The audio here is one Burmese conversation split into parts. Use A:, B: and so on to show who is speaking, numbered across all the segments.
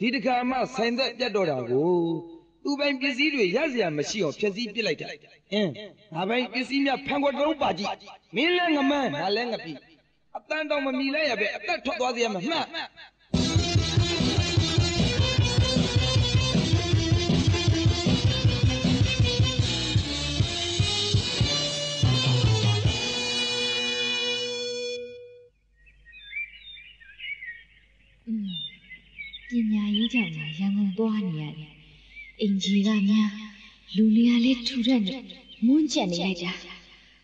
A: မန်းငမန်းဒီတခါမှဆိုင်သက်ပြတ်တော့တာကိုသူ့ပိုင်ပစ္စည်းတွေရစရာမရှိအောင်ဖျက်ဆီးပစ်လိုက်တာအင်းငါပိုင်ပစ္စည်းများဖန်ခွက်တစ်လုံးပါကြည့်မင်းလည်းငမန်းငါလည်းငပြီအတန်းတော့မမီလိုက်ရပဲအသက်ထွက်သွားစေရမှာမှတ်
B: ညာရေးကြောင့်ငါရန်ကုန်သွားနေရတယ်အင်ဂျီကများလူနေရာလေးထူထပ်နေမွန်းကျက်နေလိုက်တာ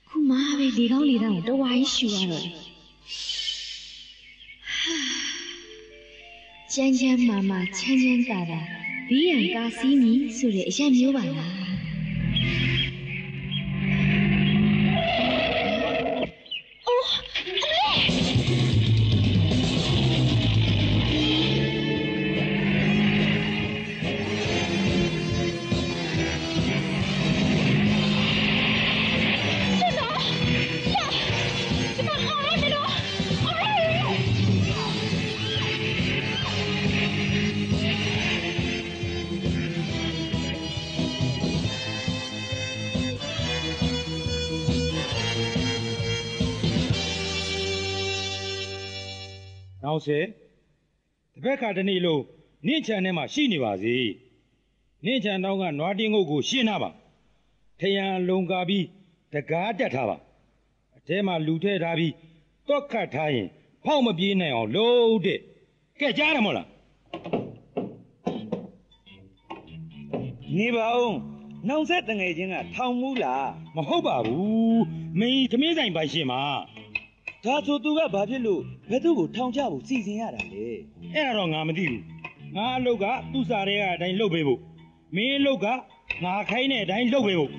B: ခုမှပဲလေကောင်းလေတောင်းကိုတဝါကြီးရှူရတော့တယ်ဟာကျန်းကျန်းမာမာချမ်းချမ်းသာသာဘေးရန်ကာစီးမီဆိုတဲ့အရက်မျိုးပါလား
C: နောက်ဆယ်တစ်ဖက်ခါတစ်နေ့လုံးနင့်ချန်ထဲမှာရှိနေပါစေနင့်ချန်တောင်းကနွားတင်းငုတ်ကိုရှင်းထားပါထရန်လုံကာပြီးတကားတက်ထားပါအထဲမှာလူထဲထားပြီးတွက်ခတ်ထားရင် ဖောက်မပြေးနိုင်အောင်လုံးတဲ့ကဲကြားတယ်မို့လား
D: နေပါဦးနှောင်ဆက်တငယ်ချင်းကထောင်မူးလား
C: မဟုတ်ပါဘူးမင်းသမင်းဆိုင်ပိုင်ရှင်မှာ
D: ဒါဆိုသူကဘာဖြစ်လို့ဘယ်သူ့ကိုထောင်ချဖို့စီစဉ်ရတာလဲ
C: အဲ့ဒါတော့ငါမသိဘူးငါအလုပ်ကသူ့စားတွေကအတိုင်းလုပ်ပေးဖို့မင်းအလုပ်ကငါခိုင်းတဲ့အတိုင်းလုပ်ပေးဖို့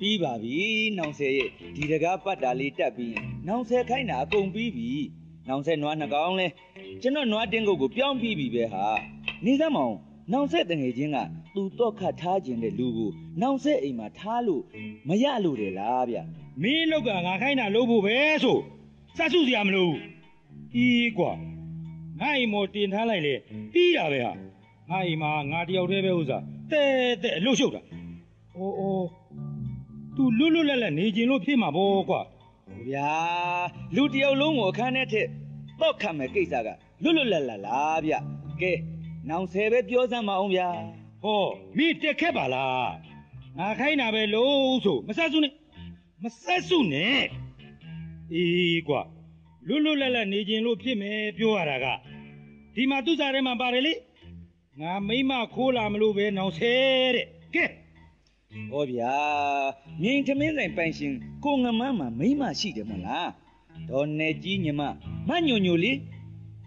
D: ပြီးပါပြီနှောင်ဆယ်ရဲ့ဒီတကားပတ်တာလေးတက်ပြီးရင်နှောင်ဆယ်ခိုင်းတာအကုန်ပြီးပြီနှောင်ဆယ်နွားနှကောင်လဲကျွန်တော်နွားတင်းကုတ်ကိုပြောင်းပြီးပြီပဲဟာနေစမ်းမအောင်နှောင်ဆက်တငယ်ချင်းကသူတော့ခတ်ထားခြင်းတဲ့လူကိုနှောင်ဆက်အိမ်မှာထားလို့မရလို့တယ်လားဗျ
C: မင်းအလုပ်ကငါခိုင်းတာလုပ်ဖို့ပဲဆို စဆုစရာမလိုဘူးအီးကွာငါအိမ်မော်တင်ထားလိုက်လေပြီးတာပဲဟာငါအိမ်မှာငါတယောက်တည်းပဲဥစားတဲ့တဲ့အလုပ်ရှုပ်တာအိုးအိုး तू လွတ်လွတ်လပ်လပ်နေခြင်းလို့ဖြစ်မှာပေါ့ကွာ
D: ဗျာလူတစ်ယောက်လုံးကိုအခန်းထဲထက်တော့ခတ်မဲ့ကိစ္စကလွတ်လွတ်လပ်လပ်လားဗျကဲနောင်ဆယ်ပဲပြောစမ်းမအောင်ဗျာ
C: ဟောမင်းတက်ခက်ပါလားငါခိုင်းတာပဲလို့ဆိုမဆက်စုနဲ့မဆက်စုနဲ့ အေးကွာလွတ်လွတ်လပ်လပ်နေခြင်းလို့ဖြစ်မယ်ပြောရတာကဒီမှာသူ့စားထဲမှာပါတယ်လေငါမိမခိုးလာမလို့ပဲနောင်ဆဲတဲ့ကဲ
D: ဟောဗျာမြင်းသမင်းဆိုင်ပန်းရှင်ကိုငမန်းမှာမိမရှိတယ်မလားဒေါ်နေကြီးညီမမညိုညိုလေး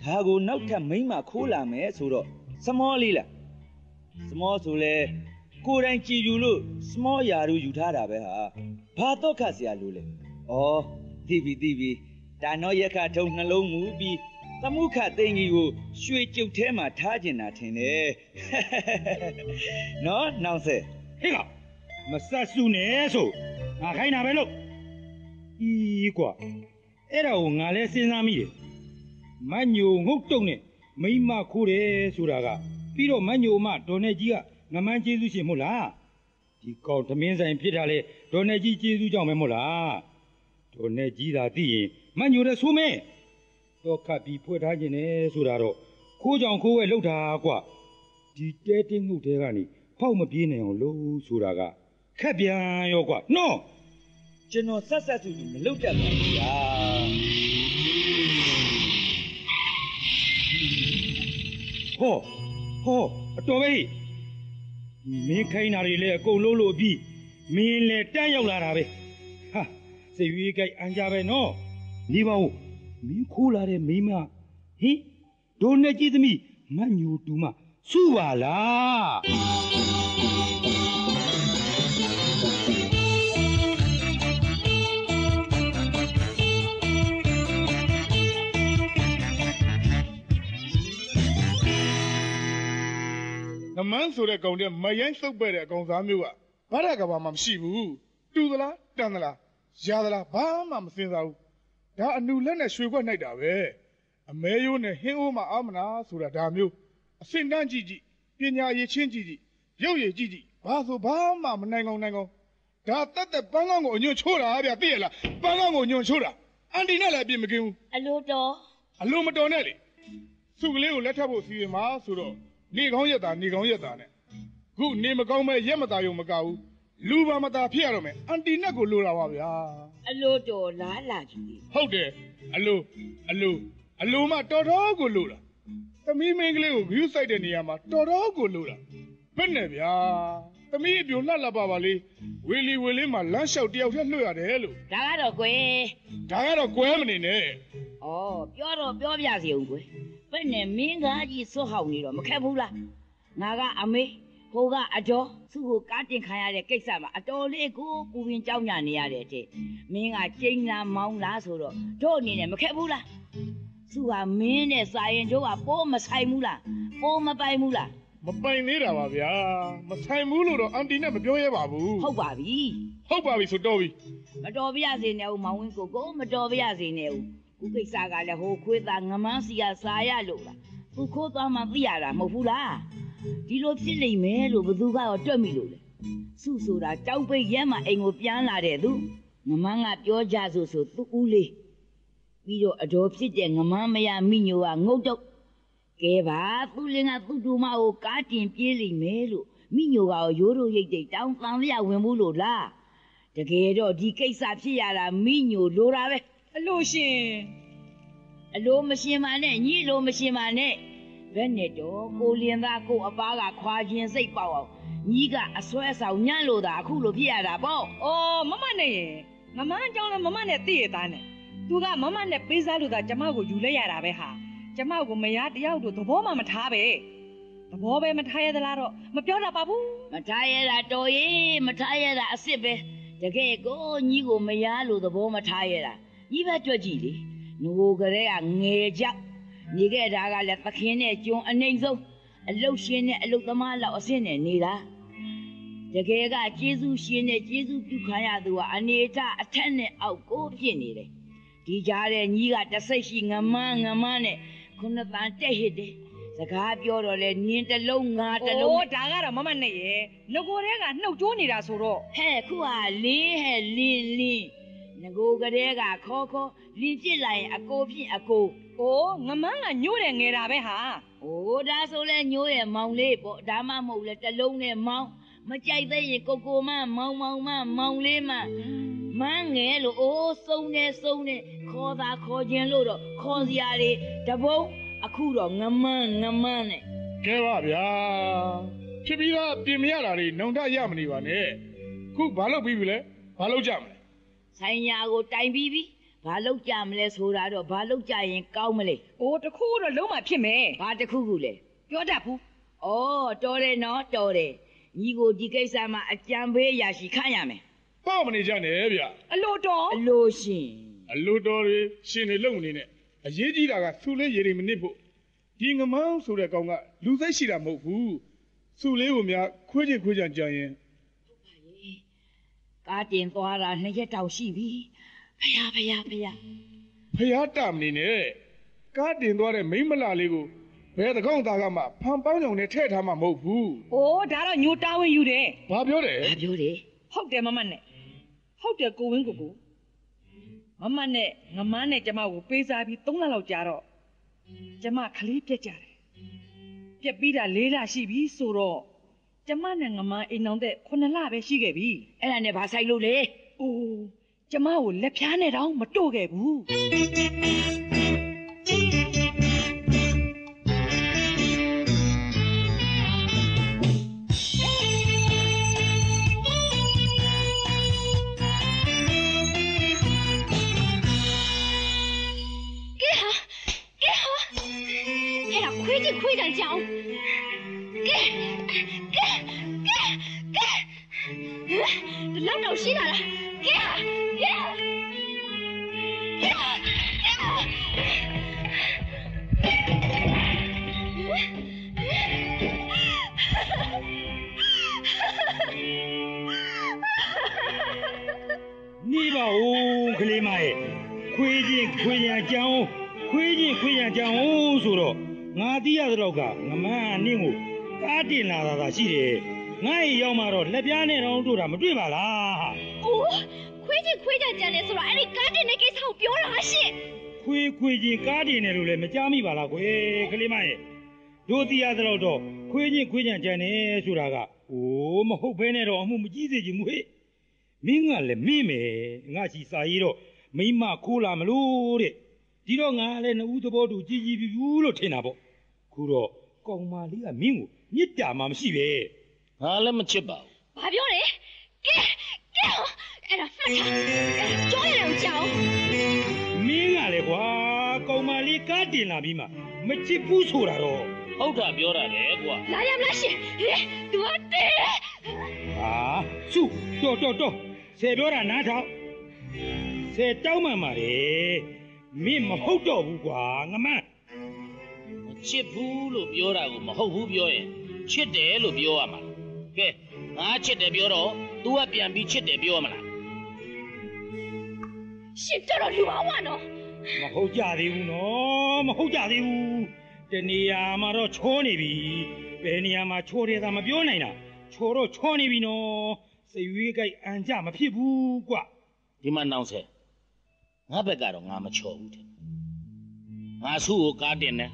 D: ဒါကိုနောက်ထပ်မိမခိုးလာမယ်ဆိုတော့စမောလေးလားစမောဆိုလဲကိုယ်တိုင်ကြည်ယူလို့စမောရာတို့ယူထားတာပဲဟာဘာတော့ခတ်စရာလို့လဲဩ သိပြီသိပြီဒါတော့ရက်ခထုံနှလုံးမူပြီးသမှုခသိန်းကြီးကိုရွှေကြုတ်ထဲမှာထားကျင်တာထင်တယ်နော်နောင်ဆက်
C: ဟေ့ကမဆက်စုနဲ့ဆိုငါခိုင်းတာပဲလို့ဤကွာအဲ့ဒါကိုငါလဲစဉ်းစားမိတယ်မညိုငုတ်တုံနဲ့မိမခိုးတယ်ဆိုတာကပြီးတော့မညိုမဒေါ်နေကြီးကငမန်းကျေးဇူးရှင်မို့လားဒီကောင်သမင်းဆိုင်ဖြစ်တာလေဒေါ်နေကြီးကျေးဇူးကြောင့်ပဲမို့လား ဒေါ်နေကြီးသာသိရင်မညိုတဲ့ဆိုးမဲတော့ခတ်ပြီးဖွက်ထားခြင်းနဲ့ဆိုတာတော့ခိုးကြောင်ခိုးဝဲလှုပ်တာကွာဒီတဲတင်းငုတ်တဲကနေဖောက်မပြေးနိုင်အောင်လို့ဆိုတာကခက်ပြန်ရောကွာနော်
D: ကျွန်တော်ဆက်ဆက်စုစုမလုပ်တတ်ပါဘူးဗျာ
C: ဟောဟောအတော်ပဲမင်းခိုင်းတာတွေလည်းအကုန်လုံးလို့အပြီးမင်းလည်းတက်ရောက်လာတာပဲဟာ စိတ်ရွေးကြိုက်အန်ကြပဲနော်နေပါဦးမင်းခိုးလာတဲ့မိန်းမဟင်ဒိုနဲ့ကြည့်သမီးမညူတူမစုပါလား
E: ငမန်းဆိုတဲ့ကောင်တဲ့မရိုင်းစုပ်ပဲ့တဲ့အကောင်စားမျိုးကဘာရကဘာမှမရှိဘူးတူသလားတန်သလား ရာသလားဘာမှမစင်စားဘူးဒါအနူလက်နဲ့ရွှေခွက်နှိုက်တာပဲအမဲရိုးနဲ့ဟင်းအိုးမှအာမနာဆိုတာဒါမျိုးအစင်တန်းကြည့်ကြည့်ပညာရည်ချင်းကြည့်ကြည့်ရုပ်ရည်ကြည့်ကြည့်ဘာဆိုဘာမှမနိုင်ကောင်းနိုင်ကောင်းဒါတက်တက်ပန်းကောင်းကိုအညွန့်ချိုးတာဗျသိရလားပန်းကောင်းကိုညွန့်ချိုးတာအန်တီနဲ့လည်းအပြစ်မကင်းဘူး
F: အလိုတော်
E: အလိုမတော်နဲ့လေစုကလေးကိုလက်ထပ်ဖို့စီရင်မှာဆိုတော့နေကောင်းရက်တာနေကောင်းရက်တာနဲ့ခုနေမကောင်းမဲ့ရက်မတာယုံမကဘူး လူပါမတာဖြစ်ရတော့မယ်အန်တီနဲ့ကိုလိုတာပါဗျာ
F: အလိုတော်လားလာကြီး
E: ဟုတ်တယ်အလိုအလိုအလိုမှတော်တော်ကိုလိုတာသမီးမင်းကလေးကို view site တဲ့နေရာမှာတော်တော်ကိုလိုတာဘယ်နဲ့ဗျာသမီးအပြိုလှလှပါပါလေးဝေလီဝေလင်းမှာလမ်းလျှောက်တယောက်တည်းလွှတ်ရတယ်လို့
F: ဒါကတော့ကွယ်
E: ဒါကတော့ကွဲမနေနဲ့
F: ဩပြောတော့ပြောပြစီအောင်ကွယ်ဘယ်နဲ့မင်းကားကြီးဆွတ်ဟောက်နေတော့မခက်ဘူးလားငါကအမေ ဟိုကအတော်သူ့ကိုကားတင်ခံရတဲ့ကိစ္စမှာအတော်လေးကိုပူပင်ကြောင်းညာနေရတဲ့တဲ့မင်းကကျိန်းလားမောင်းလားဆိုတော့တို့အနေနဲ့မခက်ဘူးလားသူကမင်းနဲ့စာရင်တို့ကပိုးမဆိုင်ဘူးလားပိုးမပိုင်ဘူးလား
E: မပိုင်သေးတာပါဗျာမဆိုင်ဘူးလို့တော့အန်တီနဲ့မပြောရဲပါဘူး
F: ဟုတ်ပါပြီ
E: ဟုတ်ပါပြီဆိုတော့ပြီ
F: မတော်ပြရစေနဲ့ဦးမောင်ဝင်းကိုကိုမတော်ပြရစေနဲ့ဦးခုကိစ္စကလည်းဟိုခွေးသားငမန်းစီကစားရလို့လားသူခိုးသွားမှသိရတာမဟုတ်ဘူးလား ဒီလိုဖြစ်နေမယ်လို့ဘသူကရောတွက်မိလို့လေစုဆိုတာတောက်ပိတ်ရဲမှအိမ်ကိုပြန်လာတဲ့သူငမန်းကပြောကြဆိုဆိုသူ့ဦးလေးပြီးတော့အတော်ဖြစ်တဲ့ငမန်းမရမိညိုကငုတ်တော့ကဲပါသူ့လင်းကသူ့တူမကိုကားတင်ပြေးလိမ့်မယ်လို့မိညိုကရောရိုးရိုးရိတ်တိတ်တောင်းတန်လျဝင်ဘူးလို့လားတကယ်တော့ဒီကိစ္စဖြစ်ရတာမိညိုလိုတာပဲ
G: အလို့ရှင်
F: အလိုမရှင်ပါနဲ့ညီလိုမရှင်ပါနဲ့ ဘယ်နဲ့တော့ကိုလင်းသားကိုအပားကခွာခြင်းစိတ်ပေါက်အောင်ညီကအစွဲဆောင်ညံ့လို့သာအခုလိုဖြစ်ရတာပေါ့
G: အော်မမနဲ့ရင်ငမန်းအကြောင်းလဲမမနဲ့သိရသားနဲ့သူကမမနဲ့ပေးစားလို့သာကျမကိုယူလိုက်ရတာပဲဟာကျမကိုမရတယောက်တို့သဘောမှမထားပဲသဘောပဲမထားရသလားတော့မပြောတတ်ပါဘူး
F: မထားရတာတော်ရေးမထားရတာအစ်စ်ပဲတကယ်ကိုညီကိုမရလို့သဘောမထားရတာညီဘက်တွေ့ကြည့်လေငိုကလေးကငယ်ကြောက် နေခဲ့တာကလည်းသခင်နဲ့ကျွန်းအနေဆုံးအလုတ်ရှင်နဲ့အလုတ်သမားလောက်အဆင့်နဲ့နေတာတကယ်ကကျေးဇူးရှင်နဲ့ကျေးဇူးပြုခံရသူကအနေထအထက်နဲ့အောက်ကိုပြစ်နေတယ်ဒီကြားတဲ့ညီကတဆိတ်ရှိငမန်းငမန်းနဲ့ခုနှစ်တန်တက်ဟစ်တယ်စကားပြောတော့လေနင်းတစ်လုံးငါတစ်လုံး
G: အိုးဒါကတော့မမနဲ့ရဲ့ငကိုတဲကနှုတ်ကြိုးနေတာဆိုတော့
F: ဟဲ့ခုဟာလင်းဟဲ့လင်းလင်းငကိုကလေးကခေါ်ခေါ်လင်းပြစ်လိုက်ရင်အကိုပြစ်အကို
G: အိုးငမန်းကညို့တယ်ငယ်တာပဲဟာ
F: အိုးဒါဆိုလဲညိုးရဲ့မောင်လေးပေါ့ဒါမှမဟုတ်လဲတစ်လုံးနဲ့မောင်းမကြိုက်သေးရင်ကိုကိုမမောင်မောင်မမောင်လေးမမန်းငယ်လို့အိုးစုံနေစုံနေခေါ်တာခေါ်ခြင်းလို့တော့ခေါ်စရာတွေတပုံးအခုတော့ငမန်းငမန်းနဲ့
E: ကဲပါဗျာဖြစ်ပြီးတော့ပြင်မရတာတွေနှုံထရမနေပါနဲ့ခုဘာလုပ်ပြီးပြီလဲဘာလုပ်ကြမလဲ
F: ဆိုင်ညာကိုတိုင်ပြီးပြီ ဘာလောက်ကြမလဲဆိုတာတော့ဘာလောက်ကြရင်ကောင်းမလဲ
G: အိုးတခုတော့လုံးမဖြစ်မယ်
F: ဘာတစ်ခုခုလဲ
G: ပြောတတ်ဘူး
F: ဩတော်တယ်နော်တော်တယ်ညီကိုဒီကိစ္စမှာအကြံပေးရရှိခန့်ရမယ်
E: ပေါ့မနေကြနဲ့ဗျာ
G: အလို့တော်
F: အလို့ရှင်
E: အလိုတော်တွေရှင်နေလုံနေနဲ့အရေးကြီးတာကသူ့လေးရေတွေမနစ်ဖို့ဒီငမောင်းဆိုတဲ့ကောင်ကလူစိတ်ရှိတာမဟုတ်ဘူးသူ့လေးကိုများခွေးချင်းခွေးချင်ကြံရင်
F: ကားတင်သွားတာနှစ်ရက်တောင်ရှိပြီ ဖယားဖယားဖယား
E: ဖျားတမနေနဲ့ကားတင်သွားတဲ့မိန်းမလာလေးကိုဘယ်တကောင်သားကမှဖန်ပေါင်းကြောင်နဲ့ထည့်ထားမှမဟုတ်ဘူး
G: အိုးဒါတော့ညိုတာဝန်ယူတယ်
E: ဘာပြောတယ်
F: ဘာပြောတယ်
G: ဟုတ်တယ်မမနဲ့ဟုတ်တယ်ကိုဝင်းကိုကိုမမနဲ့ငမန်းနဲ့ကျမကိုပေးစားပြီး3လလောက်ကြာတော့ကျမခလေးပြက်ကြတယ်ပြက်ပြီးတာ၄လရှိပြီဆိုတော့ကျမနဲ့ငမန်းအိမ်အောင်တဲ့9လပဲရှိခဲ့ပြီ
F: အဲ့ဒါနဲ့ဘာဆိုင်လို့လဲ
G: အိုး ကျမကိုလက်ဖြားနဲ့တောင်မတို့ခဲ့ဘူး
H: ခွေးခွေးချင်းကား
C: တင်တယ်လို့လည်းမကြားမိပါလားကွယ်ကလေးမရဲ့တို့သိရသလောက်တော့ခွေးချင်းခွေးချန်ကြံတယ်ဆိုတာကအိုးမဟုတ်ဘဲနဲ့တော့အမှုမကြီးစေချင်ဘူးဟဲ့မင်းကလည်းမင်းမယ်ငါချီစာရေးတော့မိမခိုးလာမလို့တဲ့ဒီတော့ငါလည်းနှစ်ဦးသဘောတူကြည်ကြည်ပြူပြူလို့ထင်တာပေါ့ခုတော့ကောင်မလေးကမင်းကိုမြစ်တာမှမရှိပဲ
I: ငါလည်းမချစ်ပါဘူး
B: ဘာပြောလဲကဲကဲအဲ့ဒါမှတ်ထားအဲ့ဒါကြောရတယ်ကိုကြောက်
C: မင်းကလည်းကွာကောင်မလေးကားတင်လာပြီးမှမချစ်ဘူးဆိုတာတော့
I: ဟုတ်တာပြောတာလေကွာ
B: လာရမလားရှင်ဟဲ့ तू အတေး
C: ဟာစုတော်တော်တော်ဆယ်ပြောတာနားထောင်ဆယ်တောင်းမှန်ပါလေမင်းမဟုတ်တော့ဘူးကွာငမန်း
I: မချစ်ဘူးလို့ပြောတာကိုမဟုတ်ဘူးပြောရင်ချစ်တယ်လို့ပြောရမှာကဲငါချစ်တယ်ပြောတော့ तू ကပြန်ပြီးချစ်တယ်ပြောမလား
B: ရှင်တော်တော်လူအောင်ဝနော်
C: မဟုတ်ကြသေးဘူးနော်မဟုတ်ကြသေးဘူးတနေရာမှာတော့ချောနေပြီဘယ်နေရာမှာချောတယ်သာမပြောနိုင်တာချောတော့ချောနေပြီနော်စိတ်ရွေးကြိုက်အန်ကြမဖြစ်ဘူးကွ
I: ဒီမှာနောင်ဆယ်ငါဘက်ကတော့ငါမချော်ဘူးတဲ့ငါစုကိုကားတင်တယ်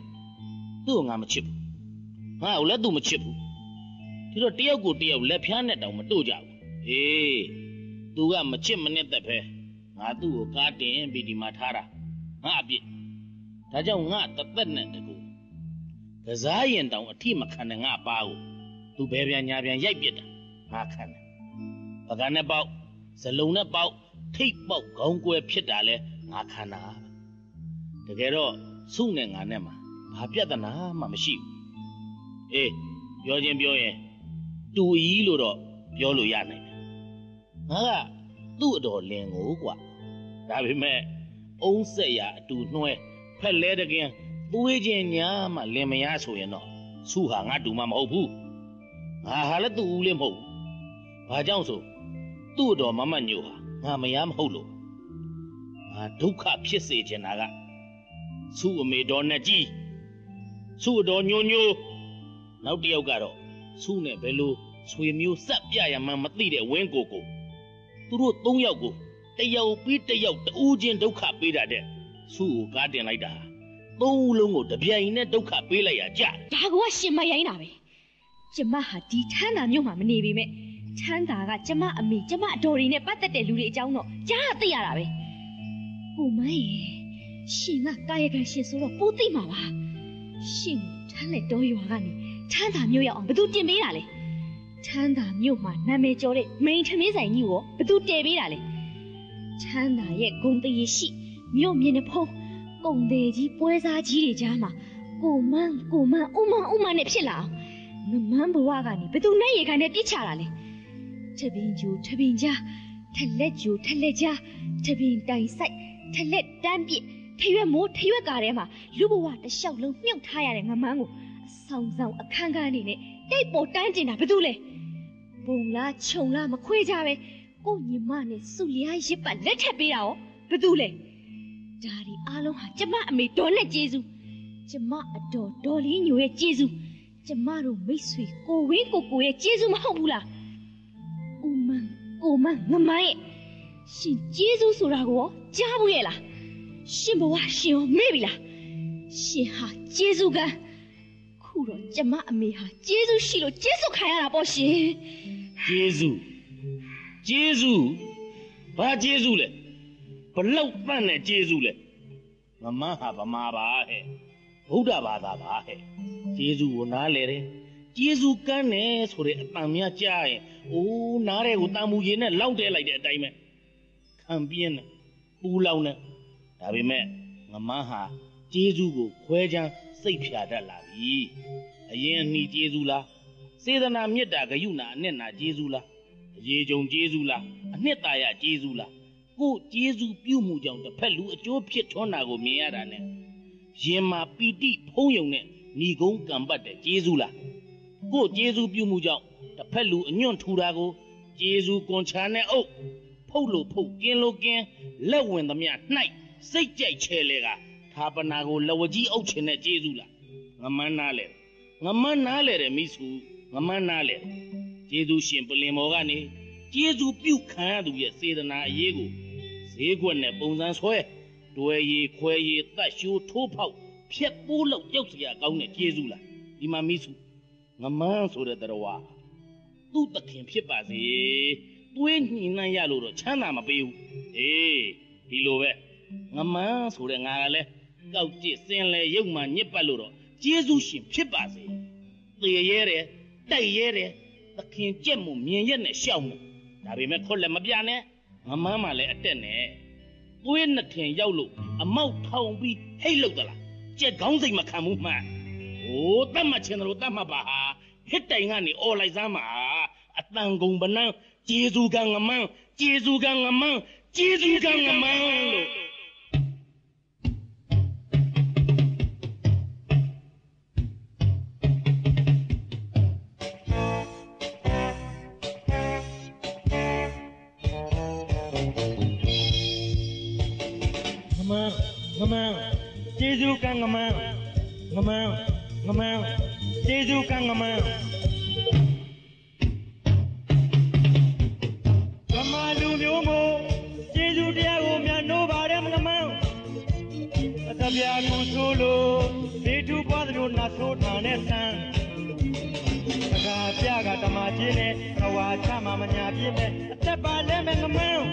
I: သူ့ကိုငါမချစ်ဘူးငါ့ကိုလည်းသူမချစ်ဘူးဒီတော့တယောက်ကိုတယောက်လက်ဖျားနဲ့တောင်မတို့ကြဘူးအေး तू ကမချစ်မနစ်သက်ပဲ ငါသူ့ကိုကားတင်ပြီးဒီမှာထားတာငါအပြစ်ဒါကြောင့်ငါတသက်နဲ့တကူကစားရင်တောင်အထိမခံနဲ့ငါပါကို तू ဘယ်ပြန်ညာပြန်ရိုက်ပစ်တာငါခံတယ်ပကံနဲ့ပေါက်ဇလုံနဲ့ပေါက်ထိတ်ပေါက်ခေါင်းကွဲဖြစ်တာလဲငါခံတာပဲတကယ်တော့စုနဲ့ငါနဲ့မှာဘာပြဿနာမှမရှိဘူးအေးပြောချင်းပြောရင်တူဤလို့တော့ပြောလို့ရနိုင်တယ်ငါကသူ့အတော်လင်ကိုကွာ ဒါပေမဲ့အုံးဆက်ရအတူနှွဲဖက်လဲတကင်းသွေးချင်းညာမှလင်မယားဆိုရင်တော့စုဟာငါတူမှမဟုတ်ဘူးငါဟာလည်းသူ့ဦးလေးမဟုတ်ဘူးဘာကြောင့်ဆိုသူ့အတော်မမညို့ဟာငါမယားမဟုတ်လို့ငါဒုက္ခဖြစ်စေချင်တာကစုအမေတော်နဲ့ကြီးစုအတော်ညိုညိုနောက်တစ်ယောက်ကတော့စုနဲ့ဘယ်လိုဆွေမျိုးဆက်ပြရမှန်းမသိတဲ့ဝင်းကိုကိုသူတို့သုံးယောက်ကို တစ်ယောက်ပြီးတစ်ယောက်တူးချင်းဒုက္ခပေးတာတဲ့စုကိုကားတင်လိုက်တာသုံးဦးလုံးကိုတပြိုင်နဲ့ဒုက္ခပေးလိုက်ရကြ
B: ဒါကရှင်မရိုင်းတာပဲကျမဟာဒီထန်းသာမြို့မှာမနေပေမဲ့ထန်းသာကကျမအမေကျမအတော်တွေနဲ့ပတ်သက်တဲ့လူတွေအကြောင်းတော့ကြားသိရတာပဲကိုမရေရှင်ကကာယကံရှင်ဆိုတော့ပိုသိမှာပါရှင်ထန်းလက်တော်ရွာကနေထန်းသာမြို့ရောက်အောင်ဘယ်သူတင်ပေးတာလဲထန်းသာမြို့မှာနာမည်ကျော်တဲ့မိန်ထမင်းဆိုင်ကြီးကိုဘယ်သူတည်ပေးတာလဲ ထန်းသာရဲ့ဂုံတရေရှိမြို့မြင့်တဲ့ဖုံးကုံသေးကြီးပွဲစားကြီးတွေကြားမှာကိုမန်းကိုမန်းဥမန်းဥမန်းနဲ့ဖြစ်လာအောင်ငမန်းဘဝကနေဘယ်သူနဲ့ရေခိုင်နဲ့ပြစ်ချတာလဲထပင်ကျူထပင်ကြားထလက်ကျူထလက်ကြားထပင်တိုင်ဆိုင်ထလက်တန်းပြစ်ထရွက်မိုးထရွက်ကားထဲမှာလူဘဝတစ်လျှောက်လုံးမြုပ်ထားရတဲ့ငမန်းကိုအဆောင်ဆောင်အခန်းကားအနေနဲ့တိတ်ပေါ်တန်းတင်တာဘယ်သူလဲဘုံလားခြုံလားမခွေးကြပဲ ကိုညီမနဲ့စုလျားရစ်ပတ်လက်ထပ်ပေးတာရောဘယ်သူလဲဒါဒီအားလုံးဟာကျမအမေဒေါ်နဲ့ကျေးဇူးကျမအတော်ဒေါ်လေးညိုရဲ့ကျေးဇူးကျမတို့မိတ်ဆွေကိုဝင်းကိုကိုရဲ့ကျေးဇူးမဟုတ်ဘူးလားဦးမန်းကိုမန်းငမိုင်းရဲ့ရှင်ကျေးဇူးဆိုတာကိုရောကြားဘူးရဲ့လားရှင်ဘဝရှင်ရောမေ့ပြီလားရှင်ဟာကျေးဇူးကန်းခုတော့ကျမအမေဟာကျေးဇူးရှိလို့ကျေးဇူးခံရတာပေါ့ရှင်
I: ကျေးဇူး ကျေးဇူးဘာကျေးဇူးလဲဘလောက်ပန့်တဲ့ကျေးဇူးလဲမမဟာဗမာပါဟဲ့ဗုဒ္ဓဘာသာပါဟဲ့ကျေးဇူးကိုနားလေတယ်ကျေးဇူးကမ်းတယ်ဆိုတဲ့အတန်များကြားရင်အိုးနားတဲ့ကိုတန်မူရင်နဲ့လောက်တဲလိုက်တဲ့အတိုင်းပဲခံပြင်းတယ်ပူလောင်တယ်ဒါပေမဲ့ငမန်းဟာကျေးဇူးကိုခွဲချမ်းစိတ်ဖြာတတ်လာပြီအရင်အနှီးကျေးဇူးလားစေတနာမေတ္တာဂယုဏအနှစ်နာကျေးဇူးလားအ ရေးကြုံကျေးဇူးလားအနှစ်သာရကျေးဇူးလားကိုယ်ကျေးဇူးပြုမှုကြောင့်တစ်ဖက်လူအကျိုးဖြစ်ထွန်းတာကိုမြင်ရတာနဲ့ရင်မာပီတိဖုံးယုံနဲ့ဏီကုံးကံပတ်တဲ့ကျေးဇူးလားကိုယ်ကျေးဇူးပြုမှုကြောင့်တစ်ဖက်လူအညွန့်ထူတာကိုကျေးဇူးကွန်ချာနဲ့အုပ်ဖုတ်လို့ဖုတ်ကင်းလို့ကင်းလက်ဝင်သမျှနှိုက်စိတ်ကြိုက်ချဲလေကဌာပနာကိုလဝကြီးအုပ်ချင်တဲ့ကျေးဇူးလားမငမန်းနားလေငမန်းနားလေတယ်မိစုငမန်းနားလေ ကျေးဇူးရှင်ပလင်မော်ကနေကျေးဇူးပြုခံရသူရဲ့စေတနာအရေးကိုဈေးကွက်နဲ့ပုံစံဆွဲတွယ်ရည်ခွဲရည်တတ်ရှိုးထိုးဖောက်ဖြက်ပိုးလောက်ကြောက်စရာကောင်းတဲ့ကျေးဇူးလားဒီမှာမိစုငမန်းဆိုတဲ့တရားသူ့တခင်ဖြစ်ပါစေသွေးညှိနှံ့ရလို့တော့ချမ်းသာမပေးဘူးအေးဒီလိုပဲငမန်းဆိုတဲ့ငါကလည်းကောက်ကျစ်စင်လေရုပ်မှညစ်ပတ်လို့တော့ကျေးဇူးရှင်ဖြစ်ပါစေသေရဲတယ်တိုက်ရဲတယ် သခင်ကြက်မှုမြင်ရက်နဲ့ရှောက်မှုဒါပေမဲ့ခွက်လည်းမပြနဲ့ငမန်းမှလည်းအတက်နဲ့သွေးနှစ်ထင်ရောက်လို့အမောက်ထောင်ပြီးဟိတ်လို့သလားကြက်ကောင်းစိတ်မခံဘူးမှန်ဟိုတတ်မှတ်ချင်တယ်လို့တတ်မှတ်ပါဟာဟစ်တိုင်ကနေអော်လိုက်စမ်းပါအတန်ကုန်ပနန်းကျေးဇူးကငမန်းကျေးဇူးကငမန်းကျေးဇူးကငမန်းလို့
J: ဇူးကံငမန်းငမန်းငမန်းကျေးဇူးကံငမန်းငမန်းလူမျိုးမို့ကျေးဇူးတရားကိုမြတ်နိုးပါတယ်ငမန်းအတပြာကူဆိုးလို့ဒေထုပွားသလိုနာဆိုးထာနဲ့ဆန်းတကားပြကတမချင်းနဲ့ကဝါချမမညာပြင်းနဲ့အသက်ပါလဲမဲ့ငမန်း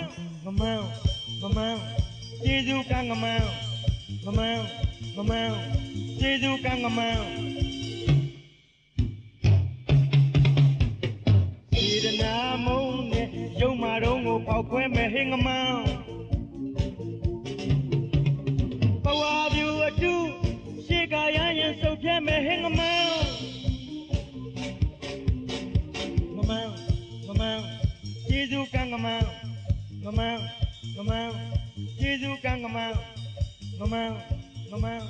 J: ငမန်းငမန်းကျေးဇူးကံကမန်းကမန်း ကမန်းကျေးဇူးကံကမန်းဒီဒနာမုံနဲ့ရုံမာတော့ကိုပေါက်ခွဲမဲ့ဟင်ကမန်းဘဝပြူအတူရှေကရရင်စုပ်ပြဲမဲ့ဟင်ကမန်းကမန်းကမန်းကျေးဇူးကံကမန်းကမန်းကမန်းကျေးဇူးကံကမန်းကမန်း ကမန်း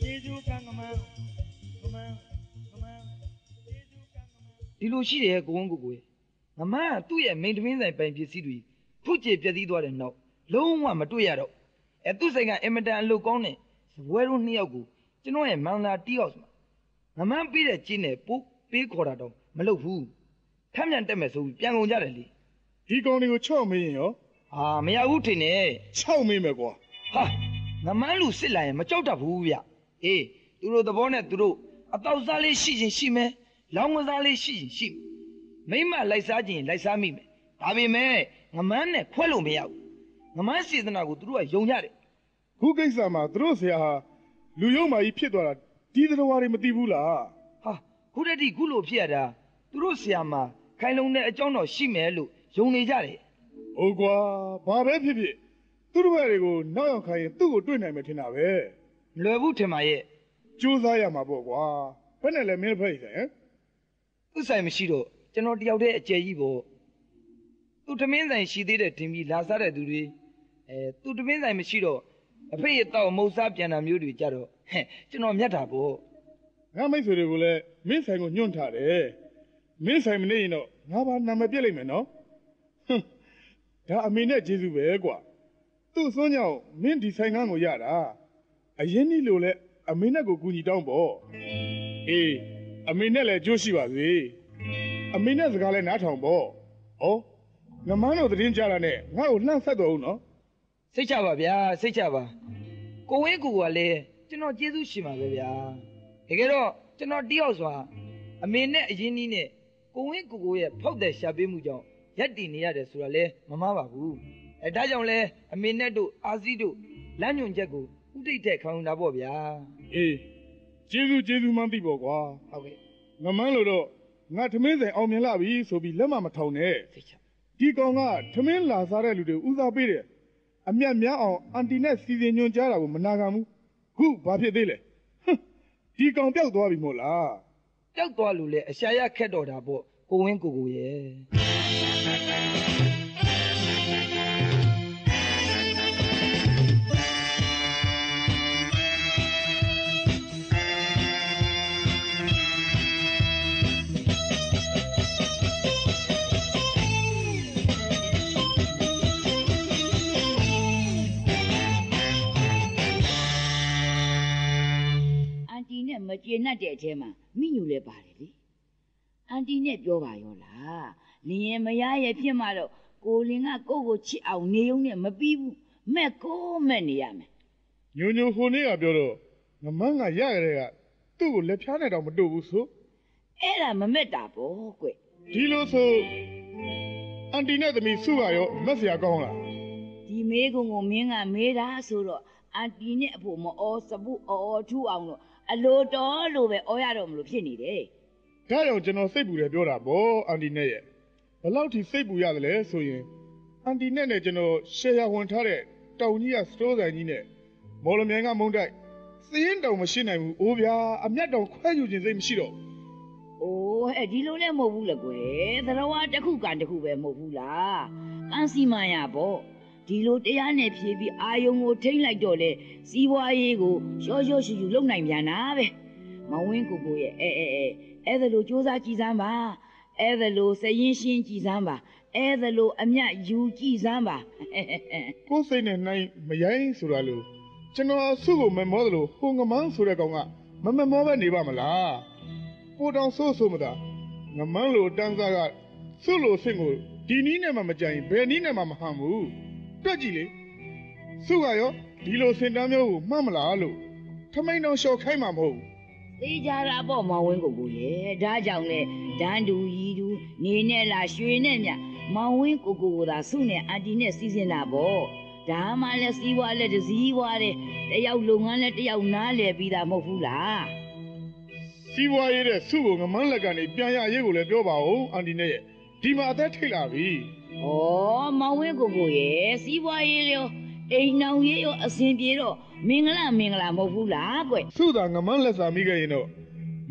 J: ကျေးဇူးကံကမန်းကမန်းကမန်းကျေးဇူးကံကမန်း
A: ဒီလိုရှိတယ်ကိုဝန်းကိုကိုရဲ့ငမန်းကသူ့ရဲ့မိန်သမင်းဆိုင်ပိုင်ပစ္စည်းတွေဖုတ်ကျေပြည့်စည်သွားတဲ့နောက်လုံးဝမတွေ့ရတော့အဲသူ့ဆိုင်ကအင်မတန်အလုပ်ကောင်းတဲ့ဇပွဲတို့နှစ်ယောက်ကိုကျွန်တော်ရဲ့မန်လာတီးအောင်မှာငမန်းပြီးတဲ့ကျင်းနဲ့ပို့ပေးခေါ်တာတော့မလုပ်ဘူးထမ်းပြန်တက်မယ်ဆိုပြီးပြန်ကုန်ကြတယ်လေ
E: ဒီကောင်တွေကိုချော့မင်းရင်ရော
A: ဟာမရဘူးထင်တယ်
E: ချောက်မင်းမယ်ကွာ
A: ဟာ ငမန်းလူစစ်လာရင်မကြောက်တတ်ဘူးဗျအေးသူတို့သဘောနဲ့သူတို့အတော့စားလေးရှိချင်းရှိမယ်လောင်းကစားလေးရှိချင်းရှိမယ်မိမလိုက်စားခြင်းလိုက်စားမိမယ်ဒါပေမဲ့ငမန်းနဲ့ခွဲလို့မရဘူးငမန်းစေတနာကိုသူတို့ကယုံကြတယ်
E: ခုကိစ္စမှာသူတို့ဆရာဟာလူယုံမာကြီးဖြစ်သွားတာဒီတော်ဝါတွေမသိဘူးလား
A: ဟာခုတည်းကခုလိုဖြစ်ရတာသူတို့ဆရာမခိုင်လုံတဲ့အကြောင်းတော့ရှိမယ်လို့ယုံနေကြတယ်
E: ဟုတ်ကွာဘာပဲဖြစ်ဖြစ် သူတို့ဘက်တွေကိုနောက်ရောက်ခိုင်းရင်သူ့ကိုတွေ့နိုင်မယ်ထင်တာပဲ
A: မလွယ်ဘူးထင်ပါရဲ့
E: ကြိုးစားရမှာပေါ့ကွာဘယ်နဲ့လဲမင်းဖိတ်တယ်ဟမ်
A: သူ့ဆိုင်မရှိတော့ကျွန်တော်တယောက်တည်းအကျယ်ကြီးပေါ့သူတမင်းဆိုင်ရှိသေးတယ်တင်ပြီးလာစားတဲ့သူတွေအဲသူတမင်းဆိုင်မရှိတော့အဖေရဲ့တောက်မုတ်စားပြန်တာမျိုးတွေကြတော့ဟဲ့ကျွန်တော်မြတ်တာပေါ့
E: ငါမိတ်ဆွေတွေကိုလည်းမင်းဆိုင်ကိုညွှန်ထားတယ်မင်းဆိုင်မနေရင်တော့ငါဘာနာမည်ပြစ်လိုက်မယ်နော်ဟွန်းဒါအမေနဲ့ဂျေစုပဲကွာ သူ့စွန်းကြောင့်မင်းဒီဆိုင်ကန်းကိုရတာအရင်နီလို့လဲအမေနဲ့ကိုကူညီတောင်းပေါ့အေးအမေနဲ့လည်းကြိုးရှိပါစေအမေနဲ့စကားလည်းနားထောင်ပေါ့ဩငမန်းတို့သတင်းကြတာနဲ့ငါ့ကိုလှမ်းဆက်တော့ဦးနော်
A: စိတ်ချပါဗျာစိတ်ချပါကိုဝင်းကူကလည်းကျွန်တော်ကျေးဇူးရှင်ပါပဲဗျာတကယ်တော့ကျွန်တော်တယောက်စွာအမေနဲ့အရင်နီးနဲ့ကိုဝင်းကူကိုရဲ့ဖောက်တဲ့ရှာပေးမှုကြောင့်ရက်တည်နေရတယ်ဆိုတာလဲမမှားပါဘူး အဲဒါကြောင့်လဲအမေနဲ့တို့အာစီတို့လမ်းညွန်ချက်ကိုဥဒိတ်တဲ့ခေါင်းတာပေါ့ဗျာ
E: အေးကျေးဇူးကျေးဇူးမှန်းသိပေါ့ကွာ
A: ဟုတ်ကဲ့
E: ငမန်းလို့တော့ငါထမင်းဆိုင်အောင်မြင်လာပြီဆိုပြီးလက်မမထောင်နဲ့
A: စိတ်ချ
E: ဒီကောင်ကထမင်းလာစားတဲ့လူတွေဦးစားပေးတယ်အမျက်များအောင်အန်တီနဲ့စီစဉ်ညွှန်ကြားတာကိုမနာခံဘူးခုဘာဖြစ်သေးလဲဟွန်းဒီကောင်ပျောက်သွားပြီမို့လား
A: ပျောက်သွားလို့လဲအရှာရခက်တော့တာပေါ့ကိုဝင်းကိုကိုရဲ့
F: မကျေနပ်တဲ့အထဲမှာမိညူလည်းပါတယ်လေအန်တီနဲ့ပြောပါရောလားလင်းရင်မရရဲ့ဖြစ်မှတော့ကိုလင်ကကိုယ့်ကိုချစ်အောင်နေုံနဲ့မပြီးဘူးမဲ့ကိုမဲ့နေရမယ်
E: ညိုညိုဟိုနေ့ကပြောတော့ငမန်းကရရတဲ့ကသူ့ကိုလက်ဖြားနဲ့တော့မတို့ဘူးဆို
F: အဲ့ဒါမမက်တာပေါ့ကွ
E: ဒီလိုဆိုအန်တီနဲ့သမီးစုကရောမက်စရာကောင်းလား
F: ဒီမေးခွန်းကိုမင်းကမေးတာဆိုတော့အန်တီနဲ့အဖို့မအောစပုအောထူအောင်လို့ အလိုတော်လို့ပဲအောရတော့မလို့ဖြစ်နေတယ်
E: ဒါကြောင့်ကျွန်တော်စိတ်ပူတယ်ပြောတာပေါ့အန်တီနဲ့ရဲ့ဘယ်လောက်ထိစိတ်ပူရတယ်လဲဆိုရင်အန်တီနဲ့နဲ့ကျွန်တော်ရှယ်ယာဝင်ထားတဲ့တောင်ကြီးကစတိုးဆိုင်ကြီးနဲ့မော်လမြိုင်ကမုံတိုက်စည်ရင်တောင်မရှိနိုင်ဘူးအိုးဗျာအမျက်တောင်ခွဲယူခြင်းစိတ်မရှိတော့
F: အိုးဟဲ့ဒီလိုလည်းမဟုတ်ဘူးလေကွယ်သရဝါတစ်ခုကန်တစ်ခုပဲမဟုတ်ဘူးလားကန်းစီမန်ရပေါ့ ဒီလိုတရားနဲ့ဖြေပြီးအာယုံကိုထိမ့်လိုက်တော့လေစီးပွားရေးကိုရော့ရော့ရှူရှူလုပ်နိုင်ပြန်တာပဲမဝင်းကိုကိုရဲ့အဲအဲအဲအဲ့ဒါလိုစူးစမ်းကြည့်စမ်းပါအဲ့ဒါလိုစရင်ရှင်းကြည့်စမ်းပါအဲ့ဒါလိုအမျက်ယူကြည့်စမ်းပါ
E: ကိုယ်စိတ်နဲ့နိုင်မရိုင်းဆိုတာလို့ကျွန်တော်စုကိုမမောသလိုဟိုငမန်းဆိုတဲ့ကောင်ကမမမောပဲနေပါမလားပိုတောင်ဆိုးဆိုးမသာငမန်းလိုတန်းစားကစုလိုဆင့်ကိုဒီနီးနဲ့မှမကြိုင်ဘယ်နီးနဲ့မှမဟန်ဘူး တွက်ကြည့်လေစုကရောဒီလိုစင်တန်းမျိုးကိုမှတ်မလားလို့ထမိန်တော်လျှော်ခိုင်းမှာမဟုတ်ဘူး
F: သေးကြတာပေါ့မောင်ဝင်းကိုကိုရဲ့ဒါကြောင့်လေဒန်းတူရီတူနေနဲ့လားရွှေနဲ့မြမောင်ဝင်းကိုကိုကိုသာစုနဲ့အန်တီနဲ့စီစဉ်တာပေါ့ဒါမှလည်းစီးပွားလည်းတစည်းပွားတယ်တယောက်လုပ်ငန်းလည်းတယောက်နားလည်ပြီးသားမဟုတ်ဘူးလား
E: စီးပွားရေးတဲ့စုကိုငမန်းလက်ကနေပြန်ရရေးကိုလည်းပြောပါဦးအန်တီနဲ့ရဲ့ဒီမှာအသက်ထိတ်လာပြီ
F: ဩမောင်ဝင်းကိုကိုရဲ့စီးပွားရေးရောအိမ်နောင်ရေးရောအစဉ်ပြေတော့မင်္ဂလာမင်္ဂလာမဟုတ်ဘူးလားကွ
E: စုသာငမန်းလက်စာမိခဲ့ရင်တော့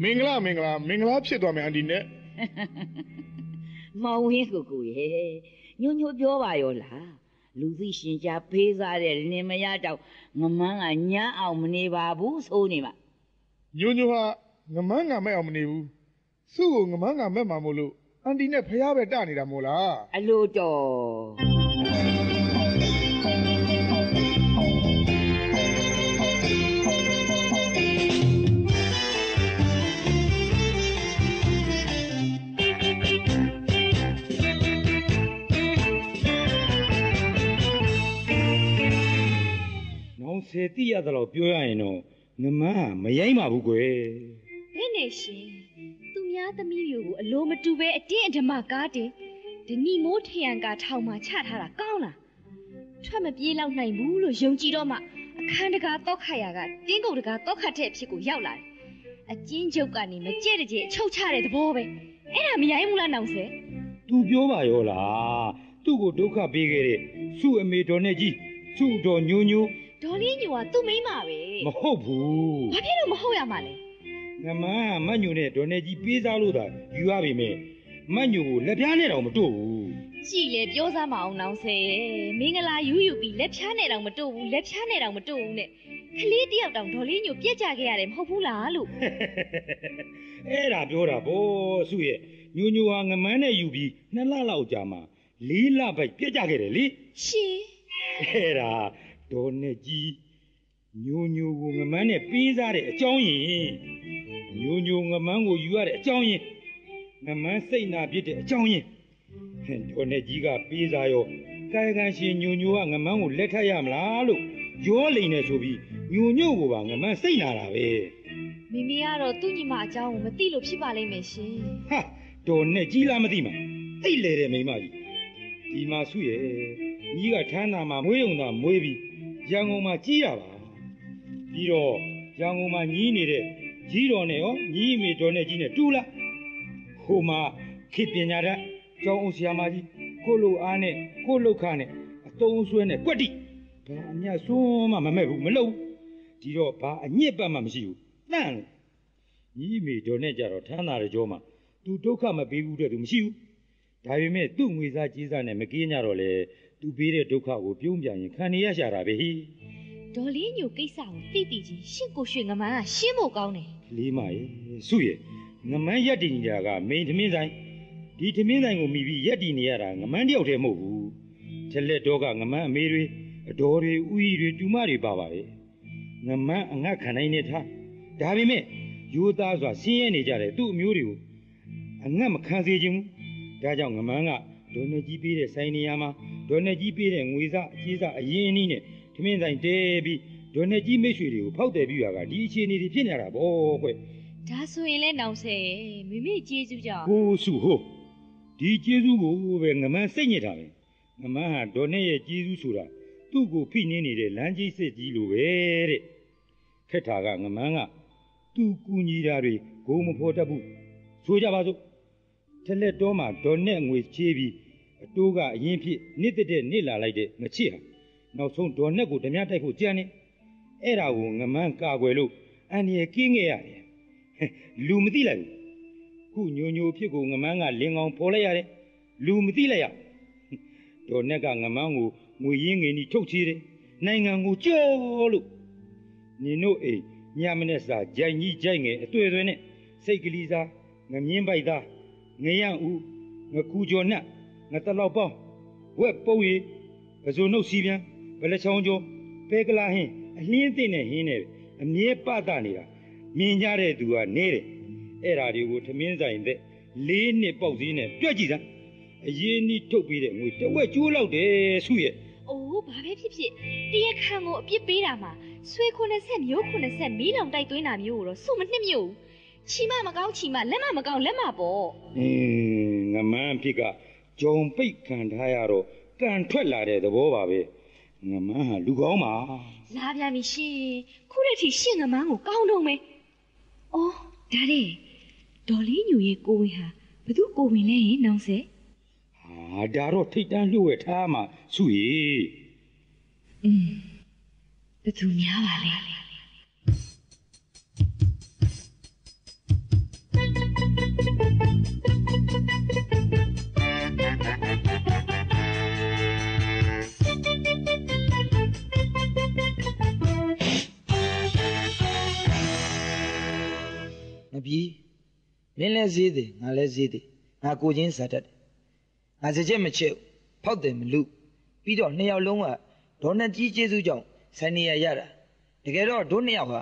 E: မင်္ဂလာမင်္ဂလာမင်္ဂလာဖြစ်သွားမယ်အန်တီနဲ့
F: မောင်ဝင်းကိုကိုရဲ့ညို့ညို့ပြောပါရောလားလူသိရှင်ကြားဖေးစားတဲ့လင်မယားတောင်ငမန်းကညမ်းအောင်မနေပါဘူးဆိုနေမှာ
E: ညိုညိုဟာငမန်းငါမဲ့အောင်မနေဘူးစုကိုငမန်းငါမဲ့မှာမို့လို့ အန်တီနဲ့ဖះပဲတနေတာမို့လား
F: အလိုတော်
C: နောင်ဆယ်တိရသလောက်ပြောရရင်တော့ငမန်းဟာမရိုင်းပါဘူးကွယ်
K: ဘယ်နဲ့ရှင် သူများသမီးတွေကိုအလိုမတူပဲအတင်းအဓမ္မကားတင်ဒနီမိုးထရန်ကထောင်မှာချထားတာကောင်းလားထွက်မပြေးလောက်နိုင်ဘူးလို့ယုံကြည်တော့မှအခန်းတကာတော့ခတ်ရကတင်းကုန်တကာတော့ခတ်တဲ့အဖြစ်ကိုရောက်လာတယ်အကျဉ်းချုပ်ကနေမကြဲ့တကြဲ့အချုပ်ချတဲ့သဘောပဲအဲ့ဒါမရိုင်းဘူးလားနောင်ဆယ်
C: သူပြောပါရောလားသူ့ကိုဒုက္ခပေးခဲ့တဲ့စုအမေတော်နဲ့ကြီးစုတော်ညိုညို
K: ဒေါ်လေးညိုကသူ့မိန်းမပဲ
C: မဟုတ်ဘူး
K: ဘာဖြစ်လို့မဟုတ်ရမှာလဲ
C: ငမန်းကမတ်ညိုနဲ့တော်နဲ့ကြီးပေးစားလို့သာယူရပေမဲ့မတ်ညိုကိုလက်ပြားနဲ့တော့မတို့ဘူး
K: ကြည်လေပြောစမ်းမအောင်နောင်ဆယ်မင်္ဂလာယူယူပြီးလက်ဖြားနဲ့တောင်မတို့ဘူးလက်ဖြားနဲ့တောင်မတို့ဘူးနဲ့ကလေးတယောက်တောင်ဒေါ်လေးညိုပြက်ကြခဲ့ရတယ်မဟုတ်ဘူးလားလို့
C: အဲ့ဒါပြောတာဗောစုရဲ့ညိုညိုဟာငမန်းနဲ့ယူပြီးနှစ်လလောက်ကြာမှလေးလပိုက်ပြက်ကြခဲ့တယ်လေ
K: ရှင်
C: အဲ့ဒါဒေါ်နဲ့ကြီးညိုညိုကိုငမန်းနဲ့ပေးစားတဲ့အကြောင်းရင်း ညိုညိုငမန်းကိုယူရတဲ့အကြောင်းရင်းငမန်းစိတ်နာဖြစ်တဲ့အကြောင်းရင်းဟဲ့ဒေါ်နဲ့ကြီးကပေးစားရောကာယကံရှင်ညိုညိုကငမန်းကိုလက်ထပ်ရမလားလို့ရောလိန်နေဆိုပြီးညိုညိုကိုပါငမန်းစိတ်နာတာပဲ
K: မိမိကတော့သူ့ညီမအကြောင်းကိုမသိလို့ဖြစ်ပါလိမ့်မယ်ရှင်
C: ဟာတော်နဲ့ကြီးလားမသိမှာသိလေတဲ့မိန်းမကြီးဒီမှာစုရဲ့ညီကထမ်းသာမှာမွေးုံသာမွေးပြီးရန်ကုန်မှာကြီးရပါပြီးတော့ရန်ကုန်မှာညီးနေတဲ့ ကြီးတော်နဲ့ရောညီးအမေတော်နဲ့ကြီးနဲ့တူလားဟိုမှာခေပညာတတ်ကျောင်းအောင်ဆရာမကြီးကိုလိုအားနဲ့ကိုလုတ်ခနဲ့အတုံးဆွဲနဲ့ကွက်တိဘာအမြတ်စွန်းမှမမဲ့ဘူးမလုပ်ဘူးဒီတော့ဘာအညစ်ပတ်မှမရှိဘူးတန့်လေညီအမေတော်နဲ့ကြတော့ထမ်းသာတဲ့ကြောမှာ तू ဒုက္ခမပေးဘူးတဲ့သူမရှိဘူးဒါပေမဲ့သူ့ငွေစားကြီးစားနဲ့မကင်းကြတော့လေ तू ပေးတဲ့ဒုက္ခကိုပြုံးပြန်ရင်ခံနေရရှာတာပဲဟိ
K: ဒေါ်လေးညိုကိစ္စကိုသိသိချင်းရှင့်ကိုရွှေငမန်းကရှင်းဖို့ကောင်းတယ်
C: လေးမရဲ့စုရဲ့ငမန်းရက်တည်နေတာကမိန်သမင်းဆိုင်ဒီသမင်းဆိုင်ကိုမိပြီးရက်တည်နေရတာငမန်းတယောက်တည်းမဟုတ်ဘူးချက်လက်တော့ကငမန်းအမေတွေအတော်တွေဥယီတွေတူမတွေပါပါပဲငမန်းအငတ်ခံနိုင်နေထားဒါပေမဲ့ယူသားစွာဆင်းရဲနေကြတယ်သူ့အမျိုးတွေကိုအငတ်မခံစေခြင်းဘူးဒါကြောင့်ငမန်းကဒေါ်နေကြီးပေးတဲ့ဆိုင်နေရာမှာဒေါ်နေကြီးပေးတဲ့ငွေစားအကြီးစားအရင်အနည်းနဲ့ထမင်းဆိုင်တဲပြီး ဒေါ်နေကြီးမိတ်ဆွေတွေကိုဖောက်တယ်ပြီးရကဒီအခြေအနေတွေဖြစ်နေတာဗောကွ
B: ဒါဆိုရင်လဲနောင်ဆဲမိမိကျေးဇူးကြောင့်
C: ကိုစုဟိုဒီကျေးဇူးကိုပဲငမန်းစိတ်ညစ်တာပဲငမန်းဟာဒေါ်နေရဲ့ကျေးဇူးဆိုတာသူ့ကိုဖိနှင်းနေတဲ့လမ်းကြီးစစ်ကြီးလိုပဲတဲ့ခက်တာကငမန်းကသူ့ကူညီတာတွေဂိုးမဖော်တတ်ဘူးဆိုကြပါစို့ထက်လက်တော်မှာဒေါ်နဲ့ငွေချေးပြီးအတိုးကအရင်ဖြစ်နစ်တဲ့နစ်လာလိုက်တဲ့ငချစ်ဟာနောက်ဆုံးဒေါ်နဲ့ကိုဓမြတိုက်ဖို့ကြံနေ အဲ့ဒါကိုငမန်းကာကွယ်လို့အန်ရကင်းခဲ့ရတယ်လူမသိလိုက်ဘူးခုညိုညိုဖြစ်ကိုငမန်းကလင်းကောင်ဖော်လိုက်ရတယ်လူမသိလိုက်ရဒေါ်နဲ့ကငမန်းကိုငွေရင်းငင်ကြီးထုတ်ချေတယ်နိုင်ငံကိုကြောလို့နင်တို့အိမ်ညမနဲ့စာဂျိုင်ကြီးဂျိုင်ငယ်အတွေ့အသွေးနဲ့စိတ်ကလေးစားငမြင်းပိုက်သားငရန့်ဦးငကူကျော်နှက်ငတလောက်ပေါင်းဝက်ပုတ်ရီပဇုံနှုတ်စီပြန်ဗလက်ချောင်းကျော်ပဲကလာဟင်း အလင်းသိနဲ့ဟင်းနဲ့အမြဲပတနေတာမြင်ကြတဲ့သူကနေတယ်အဲ့ဓာတွေကိုသမင်းဆိုင်တဲ့လေးနှစ်ပေါက်စည်းနဲ့တွက်ကြည့်စမ်းအရင်နီးထုတ်ပြီးတဲ့ငွေတစ်ဝက်ကျိုးလောက်တယ်ဆုရဲ့
B: အိုးဘာပဲဖြစ်ဖြစ်တရက်ခံကိုအပြစ်ပေးတာမှာဆွေ90မျိုး90မီးလောင်တိုက်သွင်းတာမျိုးကိုတော့စုမနှစ်မျိုးချီမမကောင်းချီမလက်မမကောင်းလက်မပေါ့
C: အင်းငမန်းဖြစ်ကဂျုံပိတ်ခံထားရတော့ကန်ထွက်လာတဲ့သဘောပါပဲငမန်းဟာလူကောင်းပါ
B: လာပြန်ပြီရှင်ခုတည်းထိရှင်ငမန်းကိုကောင်းတော့မယ်အော်ဒါတဲ့ဒေါ်လေးညူရဲ့ကိုဝင်ဟာဘသူကိုဝင်လဲဟင်နောင်ဆဲ
C: ဟာဒါတော့ထိတ်တန်းလျှို့ဝှက်ထားမှဆုရေ
B: อืมဘသူများပါလဲ
A: ပြီမင်းလဲဈေးတယ်ငါလဲဈေးတယ်ငါကိုချင်းစားတတ်တယ်ငါစကြက်မချစ်ဘူးဖောက်တယ်မလူပြီးတော့နှစ်ယောက်လုံးကဒေါ်နတ်ကြီးကျေးဇူးကြောင့်ဆိုင်နေရရတာတကယ်တော့တို့နှစ်ယောက်ဟာ